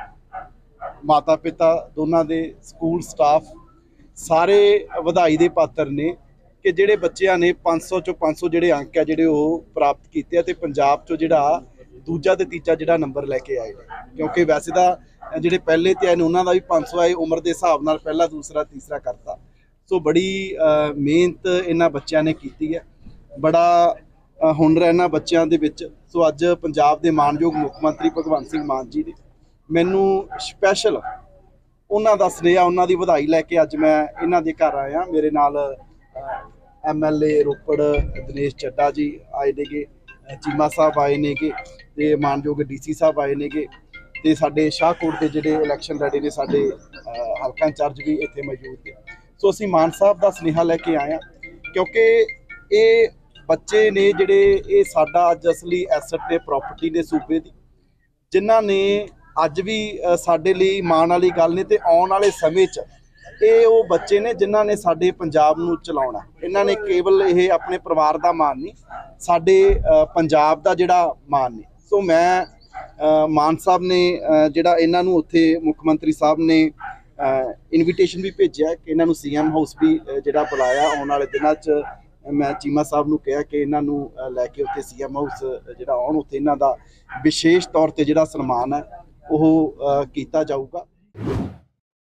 ਮਾਤਾ ਪਿਤਾ ਦੋਨਾਂ ਦੇ ਸਕੂਲ ਸਟਾਫ ਸਾਰੇ ਵਧਾਈ ਦੇ ਪਾਤਰ ਨੇ ਕਿ ਜਿਹੜੇ ਬੱਚਿਆਂ ਨੇ 500 ਚੋਂ 500 ਜਿਹੜੇ ਅੰਕ ਆ ਜਿਹੜੇ ਉਹ ਪ੍ਰਾਪਤ ਕੀਤੇ ਆ ਤੇ ਪੰਜਾਬ ਚੋਂ ਜਿਹੜਾ ਦੂਜਾ ਤੇ ਤੀਜਾ ਜਿਹੜਾ ਨੰਬਰ ਲੈ ਕੇ ਆਏ ਨੇ। ਕਿਉਂਕਿ ਵੈਸੇ ਤਾਂ ਜਿਹੜੇ ਪਹਿਲੇ ਤੇ ਆਏ ਨੇ, ਉਹਨਾਂ ਦਾ ਵੀ 500 ਆਏ, ਉਮਰ ਦੇ ਹਿਸਾਬ ਨਾਲ ਪਹਿਲਾ, ਦੂਸਰਾ, ਤੀਸਰਾ ਕਰਤਾ। ਸੋ ਬੜੀ ਮਿਹਨਤ ਇਹਨਾਂ ਬੱਚਿਆਂ ਨੇ ਕੀਤੀ ਹੈ। ਬੜਾ ਹੁਨਰ ਹੈ ਇਹਨਾਂ ਬੱਚਿਆਂ ਦੇ ਵਿੱਚ। ਸੋ ਅੱਜ ਪੰਜਾਬ ਦੇ ਮਾਨਯੋਗ ਮੁੱਖ ਮੰਤਰੀ ਭਗਵੰਤ ਸਿੰਘ ਮਾਨ ਜੀ ਨੇ ਮੈਨੂੰ ਸਪੈਸ਼ਲ ਉਹਨਾਂ ਦਾ ਸੁਨੇਹਾ, ਉਹਨਾਂ ਦੀ ਵਧਾਈ ਲੈ ਕੇ ਅੱਜ ਮੈਂ ਇਹਨਾਂ ਦੇ ਘਰ ਆਇਆ। ਮੇਰੇ ਨਾਲ ਐਮਐਲਏ ਰੋਪੜ ਦਿਨੇਸ਼ ਚੱਡਾ ਜੀ ਆਏ ਨੇਗੇ। ਚੀਮਾ ਸਾਹਿਬ ਆਏ ਨੇਗੇ ਤੇ ਮਾਨਯੋਗ ਡੀਸੀ ਸਾਹਿਬ ਆਏ ਨੇਗੇ ਤੇ ਸਾਡੇ ਸ਼ਾਹਕੋਟ ਦੇ ਜਿਹੜੇ ਇਲੈਕਸ਼ਨ ਲੜੇ ਨੇ, ਸਾਡੇ ਹਲਕਾ ਇੰਚਾਰਜ ਵੀ ਇੱਥੇ ਮੌਜੂਦ ਨੇ। ਸੋ ਅਸੀਂ ਮਾਨ ਸਾਹਿਬ ਦਾ ਸੁਨੇਹਾ ਲੈ ਕੇ ਆਏ ਹਾਂ ਕਿਉਂਕਿ ਇਹ ਬੱਚੇ ਨੇ ਜਿਹੜੇ ਇਹ ਸਾਡਾ ਅੱਜ ਅਸਲੀ ਐਸੈਟ ਨੇ ਪ੍ਰਾਪਰਟੀ ਨੇ ਸੂਬੇ ਦੀ, ਜਿਨ੍ਹਾਂ ਨੇ ਅੱਜ ਵੀ ਸਾਡੇ ਲਈ ਮਾਣ ਵਾਲੀ ਗੱਲ ਨੇ ਤੇ ਆਉਣ ਵਾਲੇ ਸਮੇਂ 'ਚ ਇਹ ਉਹ ਬੱਚੇ ਨੇ ਜਿਨ੍ਹਾਂ ਨੇ ਸਾਡੇ ਪੰਜਾਬ ਨੂੰ ਚਲਾਉਣਾ। ਇਹਨਾਂ ਨੇ ਕੇਵਲ ਇਹ ਆਪਣੇ ਪਰਿਵਾਰ ਦਾ ਮਾਣ ਨਹੀਂ, ਸਾਡੇ ਪੰਜਾਬ ਦਾ ਜਿਹੜਾ ਮਾਣ ਨੇ। ਸੋ ਮੈਂ ਮਾਨ ਸਾਹਿਬ ਨੇ ਜਿਹੜਾ ਇਹਨਾਂ ਨੂੰ ਉੱਥੇ ਮੁੱਖ ਮੰਤਰੀ ਸਾਹਿਬ ਨੇ ਇਨਵੀਟੇਸ਼ਨ ਵੀ ਭੇਜਿਆ, ਕਿ ਇਹਨਾਂ ਨੂੰ ਸੀਐਮ ਹਾਊਸ ਵੀ ਜਿਹੜਾ ਬੁਲਾਇਆ ਆਉਣ ਵਾਲੇ ਦਿਨਾਂ 'ਚ ਮੈਂ ਚੀਮਾ ਸਾਹਿਬ ਨੂੰ ਕਿਹਾ ਕਿ ਇਹਨਾਂ ਨੂੰ ਲੈ ਕੇ ਉੱਥੇ ਸੀਐਮ ਹਾਊਸ ਜਿਹੜਾ ਆਉਣ, ਉੱਥੇ ਇਹਨਾਂ ਦਾ ਵਿਸ਼ੇਸ਼ ਤੌਰ ਤੇ ਜਿਹੜਾ ਸਨਮਾਨ ਹੈ, ਉਹ ਕੀਤਾ ਜਾਊਗਾ।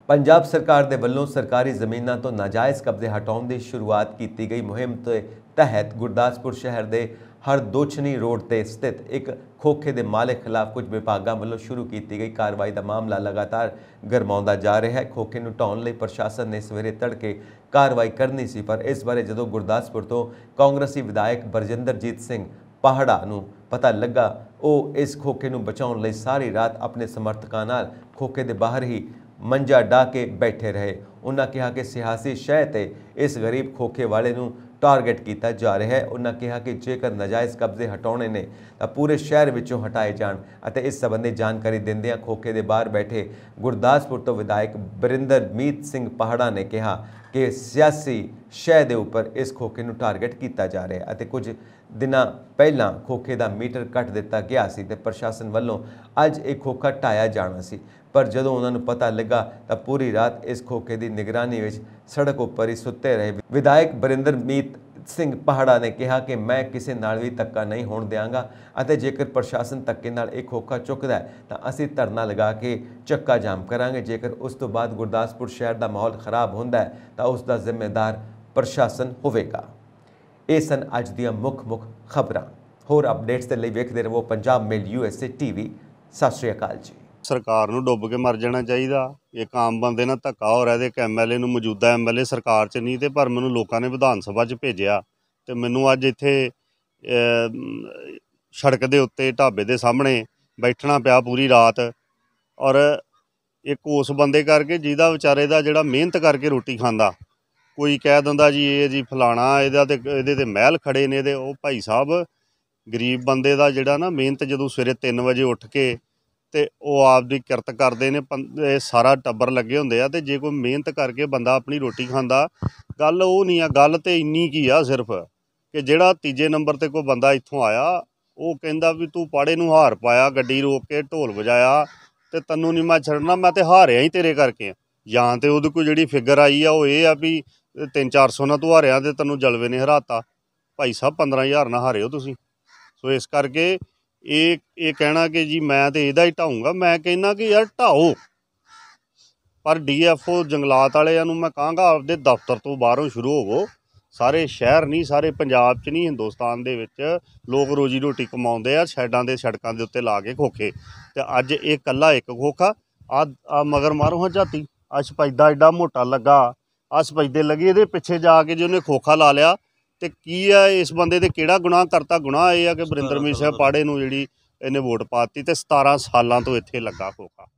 ਪੰਜਾਬ ਸਰਕਾਰ ਦੇ ਵੱਲੋਂ ਸਰਕਾਰੀ ਜ਼ਮੀਨਾਂ ਤੋਂ ਨਾਜਾਇਜ਼ ਕਬਜ਼ੇ ਹਟਾਉਣ ਦੀ ਸ਼ੁਰੂਆਤ ਕੀਤੀ ਗਈ ਮੁਹਿੰਮ ਦੇ ਤਹਿਤ ਗੁਰਦਾਸਪੁਰ ਸ਼ਹਿਰ ਦੇ ਹਰਦੋਛਨੀ ਰੋਡ ਤੇ ਸਥਿਤ ਇੱਕ ਖੋਖੇ ਦੇ ਮਾਲਕ ਖਿਲਾਫ ਕੁਝ ਵਿਭਾਗਾਂ ਵੱਲੋਂ ਸ਼ੁਰੂ ਕੀਤੀ ਗਈ ਕਾਰਵਾਈ ਦਾ ਮਾਮਲਾ ਲਗਾਤਾਰ ਗਰਮਾਉਂਦਾ ਜਾ ਰਿਹਾ ਹੈ। ਖੋਖੇ ਨੂੰ ਢਾਉਣ ਲਈ ਪ੍ਰਸ਼ਾਸਨ ਨੇ ਸਵੇਰੇ ਤੜਕੇ ਕਾਰਵਾਈ ਕਰਨੀ ਸੀ, ਪਰ ਇਸ ਬਾਰੇ ਜਦੋਂ ਗੁਰਦਾਸਪੁਰ ਤੋਂ ਕਾਂਗਰਸੀ ਵਿਧਾਇਕ ਬਰਜਿੰਦਰਜੀਤ ਸਿੰਘ ਪਹਾੜਾ ਨੂੰ ਪਤਾ ਲੱਗਾ, ਉਹ ਇਸ ਖੋਖੇ ਨੂੰ ਬਚਾਉਣ ਲਈ ਸਾਰੀ ਰਾਤ ਆਪਣੇ ਸਮਰਥਕਾਂ ਨਾਲ ਖੋਖੇ ਦੇ ਬਾਹਰ ਹੀ ਮੰਜਾ ਡਾ ਕੇ ਬੈਠੇ ਰਹੇ। ਉਹਨਾਂ ਕਿਹਾ ਕਿ ਸਿਆਸੀ ਸ਼ਹਿ ਤੇ ਇਸ ਗਰੀਬ ਖੋਖੇ ਵਾਲੇ ਨੂੰ ਟਾਰਗੇਟ ਕੀਤਾ ਜਾ ਰਿਹਾ ਹੈ। ਉਹਨਾਂ ਕਿਹਾ ਕਿ ਜੇਕਰ ਨਜਾਇਜ਼ ਕਬਜ਼ੇ ਹਟਾਉਣੇ ਨੇ, ਤਾਂ ਪੂਰੇ ਸ਼ਹਿਰ ਵਿੱਚੋਂ ਹਟਾਏ ਜਾਣ ਅਤੇ ਇਸ ਸੰਬੰਧੀ ਜਾਣਕਾਰੀ ਦਿੰਦਿਆਂ ਖੋਖੇ ਦੇ ਬਾਹਰ ਬੈਠੇ ਗੁਰਦਾਸਪੁਰ ਤੋਂ ਵਿਧਾਇਕ ਬਰਿੰਦਰ ਮੀਤ ਸਿੰਘ ਪਹਾੜਾ ਨੇ ਕਿਹਾ ਕਿ ਸਿਆਸੀ ਸ਼ਹਿ ਦੇ ਉੱਪਰ ਇਸ ਖੋਖੇ ਨੂੰ ਟਾਰਗੇਟ ਕੀਤਾ ਜਾ ਰਿਹਾ ਹੈ ਅਤੇ ਕੁਝ ਦਿਨਾਂ ਪਹਿਲਾਂ ਖੋਖੇ ਦਾ ਮੀਟਰ ਕੱਟ ਦਿੱਤਾ ਗਿਆ ਸੀ ਤੇ ਪ੍ਰਸ਼ਾਸਨ ਵੱਲੋਂ ਅੱਜ ਇਹ ਖੋਖਾ ਢਾਇਆ ਜਾਣਾ ਸੀ। ਪਰ ਜਦੋਂ ਉਹਨਾਂ ਨੂੰ ਪਤਾ ਲੱਗਾ ਤਾਂ ਪੂਰੀ ਰਾਤ ਇਸ ਖੋਖੇ ਦੀ ਨਿਗਰਾਨੀ ਵਿੱਚ ਸੜਕ ਉੱਪਰ ਹੀ ਸੁੱਤੇ ਰਹੇ। ਵਿਧਾਇਕ ਬਰਿੰਦਰਮੀਤ ਸਿੰਘ ਪਹਾੜਾ ਨੇ ਕਿਹਾ ਕਿ ਮੈਂ ਕਿਸੇ ਨਾਲ ਵੀ ਧੱਕਾ ਨਹੀਂ ਹੋਣ ਦਿਆਂਗਾ ਅਤੇ ਜੇਕਰ ਪ੍ਰਸ਼ਾਸਨ ਧੱਕੇ ਨਾਲ ਇਹ ਖੋਖਾ ਚੁੱਕਦਾ ਤਾਂ ਅਸੀਂ ਧਰਨਾ ਲਗਾ ਕੇ ਚੱਕਾ ਜਾਮ ਕਰਾਂਗੇ। ਜੇਕਰ ਉਸ ਤੋਂ ਬਾਅਦ ਗੁਰਦਾਸਪੁਰ ਸ਼ਹਿਰ ਦਾ ਮਾਹੌਲ ਖਰਾਬ ਹੁੰਦਾ ਹੈ, ਤਾਂ ਉਸ ਦਾ ਜ਼ਿੰਮੇਦਾਰ ਪ੍ਰਸ਼ਾਸਨ ਹੋਵੇਗਾ। ਇਹ ਸਨ ਅੱਜ ਦੀਆਂ ਮੁੱਖ ਮੁੱਖ ਖਬਰਾਂ। ਹੋਰ ਅਪਡੇਟਸ ਦੇ ਲਈ ਵੇਖਦੇ ਰਹੋ ਪੰਜਾਬ ਮੇਲ ਯੂਐਸਏ ਟੀਵੀ ਸਤਿ ਸ਼੍ਰੀ ਅਕਾਲ ਜੀ। ਸਰਕਾਰ ਨੂੰ ਡੁੱਬ ਕੇ ਮਰ ਜਾਣਾ ਚਾਹੀਦਾ। ਇੱਕ ਆਮ ਬੰਦੇ ਨਾਲ ਧੱਕਾ ਹੋ ਰਿਹਾ ਤੇ ਇੱਕ ਐਮਐਲਏ ਨੂੰ ਮੌਜੂਦਾ ਐਮਐਲਏ ਸਰਕਾਰ 'ਚ ਨਹੀਂ ਤੇ ਪਰ ਮੈਨੂੰ ਲੋਕਾਂ ਨੇ ਵਿਧਾਨ ਸਭਾ 'ਚ ਭੇਜਿਆ ਤੇ ਮੈਨੂੰ ਅੱਜ ਇੱਥੇ ਸੜਕ ਦੇ ਉੱਤੇ ਢਾਬੇ ਦੇ ਸਾਹਮਣੇ ਬੈਠਣਾ ਪਿਆ ਪੂਰੀ ਰਾਤ ਔਰ ਇੱਕ ਉਸ ਬੰਦੇ ਕਰਕੇ ਜਿਹਦਾ ਵਿਚਾਰੇ ਦਾ ਜਿਹੜਾ ਮਿਹਨਤ ਕਰਕੇ ਰੋਟੀ ਖਾਂਦਾ। ਕੋਈ ਕਹਿ ਦਿੰਦਾ ਜੀ ਇਹ ਜੀ ਫਲਾਣਾ, ਇਹਦਾ ਤੇ ਇਹਦੇ ਤੇ ਮਹਿਲ ਖੜੇ ਨੇ ਇਹਦੇ ਉਹ ਭਾਈ ਸਾਹਿਬ ਗਰੀਬ ਬੰਦੇ ਦਾ ਜਿਹੜਾ ਨਾ ਮਿਹਨਤ ਜਦੋਂ ਸਵੇਰੇ 3 ਵਜੇ ਉੱਠ ਕੇ ਤੇ ਉਹ ਆਪਦੀ ਕਿਰਤ ਕਰਦੇ ਨੇ, ਪੰ- ਇਹ ਸਾਰਾ ਟੱਬਰ ਲੱਗੇ ਹੁੰਦੇ ਆ ਤੇ ਜੇ ਕੋਈ ਮਿਹਨਤ ਕਰਕੇ ਬੰਦਾ ਆਪਣੀ ਰੋਟੀ ਖਾਂਦਾ, ਗੱਲ ਉਹ ਨਹੀਂ ਆ, ਗੱਲ ਤੇ ਇੰਨੀ ਕੀ ਆ ਸਿਰਫ ਕਿ ਜਿਹੜਾ ਤੀਜੇ ਨੰਬਰ ਤੇ ਕੋਈ ਬੰਦਾ ਇੱਥੋਂ ਆਇਆ, ਉਹ ਕਹਿੰਦਾ ਵੀ ਤੂੰ ਪਾੜੇ ਨੂੰ ਹਾਰ ਪਾਇਆ, ਗੱਡੀ ਰੋਕ ਕੇ ਢੋਲ ਵਜਾਇਆ ਤੇ ਤੈਨੂੰ ਨਹੀਂ ਮੈਂ ਛੱਡਣਾ, ਮੈਂ ਤੇ ਹਾਰਿਆ ਹੀ ਤੇਰੇ ਕਰਕੇ ਜਾਂ ਤੇ ਉਹਦੇ ਕੋਲ ਜਿਹੜੀ ਫਿਗਰ ਆਈ ਆ, ਉਹ ਇਹ ਆ ਵੀ 3-400 ਨਾਲ ਤੂੰ ਹਾਰਿਆ ਤੇ ਤੈਨੂੰ ਜਲਵੇ ਨੇ ਹਰਾਤਾ। ਭਾਈ ਸਾਹਿਬ 15000 ਨਾਲ ਹਾਰਿਓ ਤੁਸੀਂ। ਸੋ ਇਸ ਕਰਕੇ ਇਹ ਇਹ ਕਹਿਣਾ ਕਿ ਜੀ ਮੈਂ ਤੇ ਇਹਦਾ ਹੀ ਢਾਊਂਗਾ ਮੈਂ ਕਹਿੰਦਾ ਕਿ ਯਾਰ ਢਾਓ ਪਰ ਡੀਐਫਓ ਜੰਗਲਾਤ ਵਾਲਿਆਂ ਨੂੰ ਮੈਂ ਕਹਾਂਗਾ, ਆਪਦੇ ਦਫ਼ਤਰ ਤੋਂ ਬਾਹਰੋਂ ਸ਼ੁਰੂ ਹੋਵੋ। ਸਾਰੇ ਸ਼ਹਿਰ ਨਹੀਂ, ਸਾਰੇ ਪੰਜਾਬ 'ਚ ਨਹੀਂ, ਹਿੰਦੁਸਤਾਨ ਦੇ ਵਿੱਚ ਲੋਕ ਰੋਜੀ ਰੋਟੀ ਕਮਾਉਂਦੇ ਆ, ਸ਼ੈਡਾਂ ਦੇ ਸੜਕਾਂ ਦੇ ਉੱਤੇ ਲਾ ਕੇ ਖੋਖੇ। ਤੇ ਅੱਜ ਇਹ ਕੱਲਾ ਇੱਕ ਖੋਖਾ, ਆ ਆ ਮਗਰ ਮਾਰੋ ਹਾਂ ਝਾਤੀ ਆ ਸਪੈਦਾ ਐਡਾ ਮੋਟਾ ਲੱਗਾ। ਆ ਸਪੈਦੇ ਲੱਗੇ, ਇਹਦੇ ਪਿੱਛੇ ਜਾ ਕੇ ਜੇ ਉਹਨੇ ਖੋਖਾ ਲਾ ਲਿਆ ਤੇ ਕੀ ਆ ਇਸ ਬੰਦੇ ਤੇ ਕਿਹੜਾ ਗੁਨਾਹ ਕਰਤਾ ਗੁਨਾਹ ਇਹ ਆ ਕਿ ਬਰਿੰਦਰਮੀਤ ਸਿੰਘ ਪਾੜੇ ਨੂੰ ਜਿਹੜੀ ਇਹਨੇ ਵੋਟ ਪਾਤੀ ਤੇ 17 ਸਾਲਾਂ ਤੋਂ ਇੱਥੇ ਲੱਗਾ ਖੋਖਾ।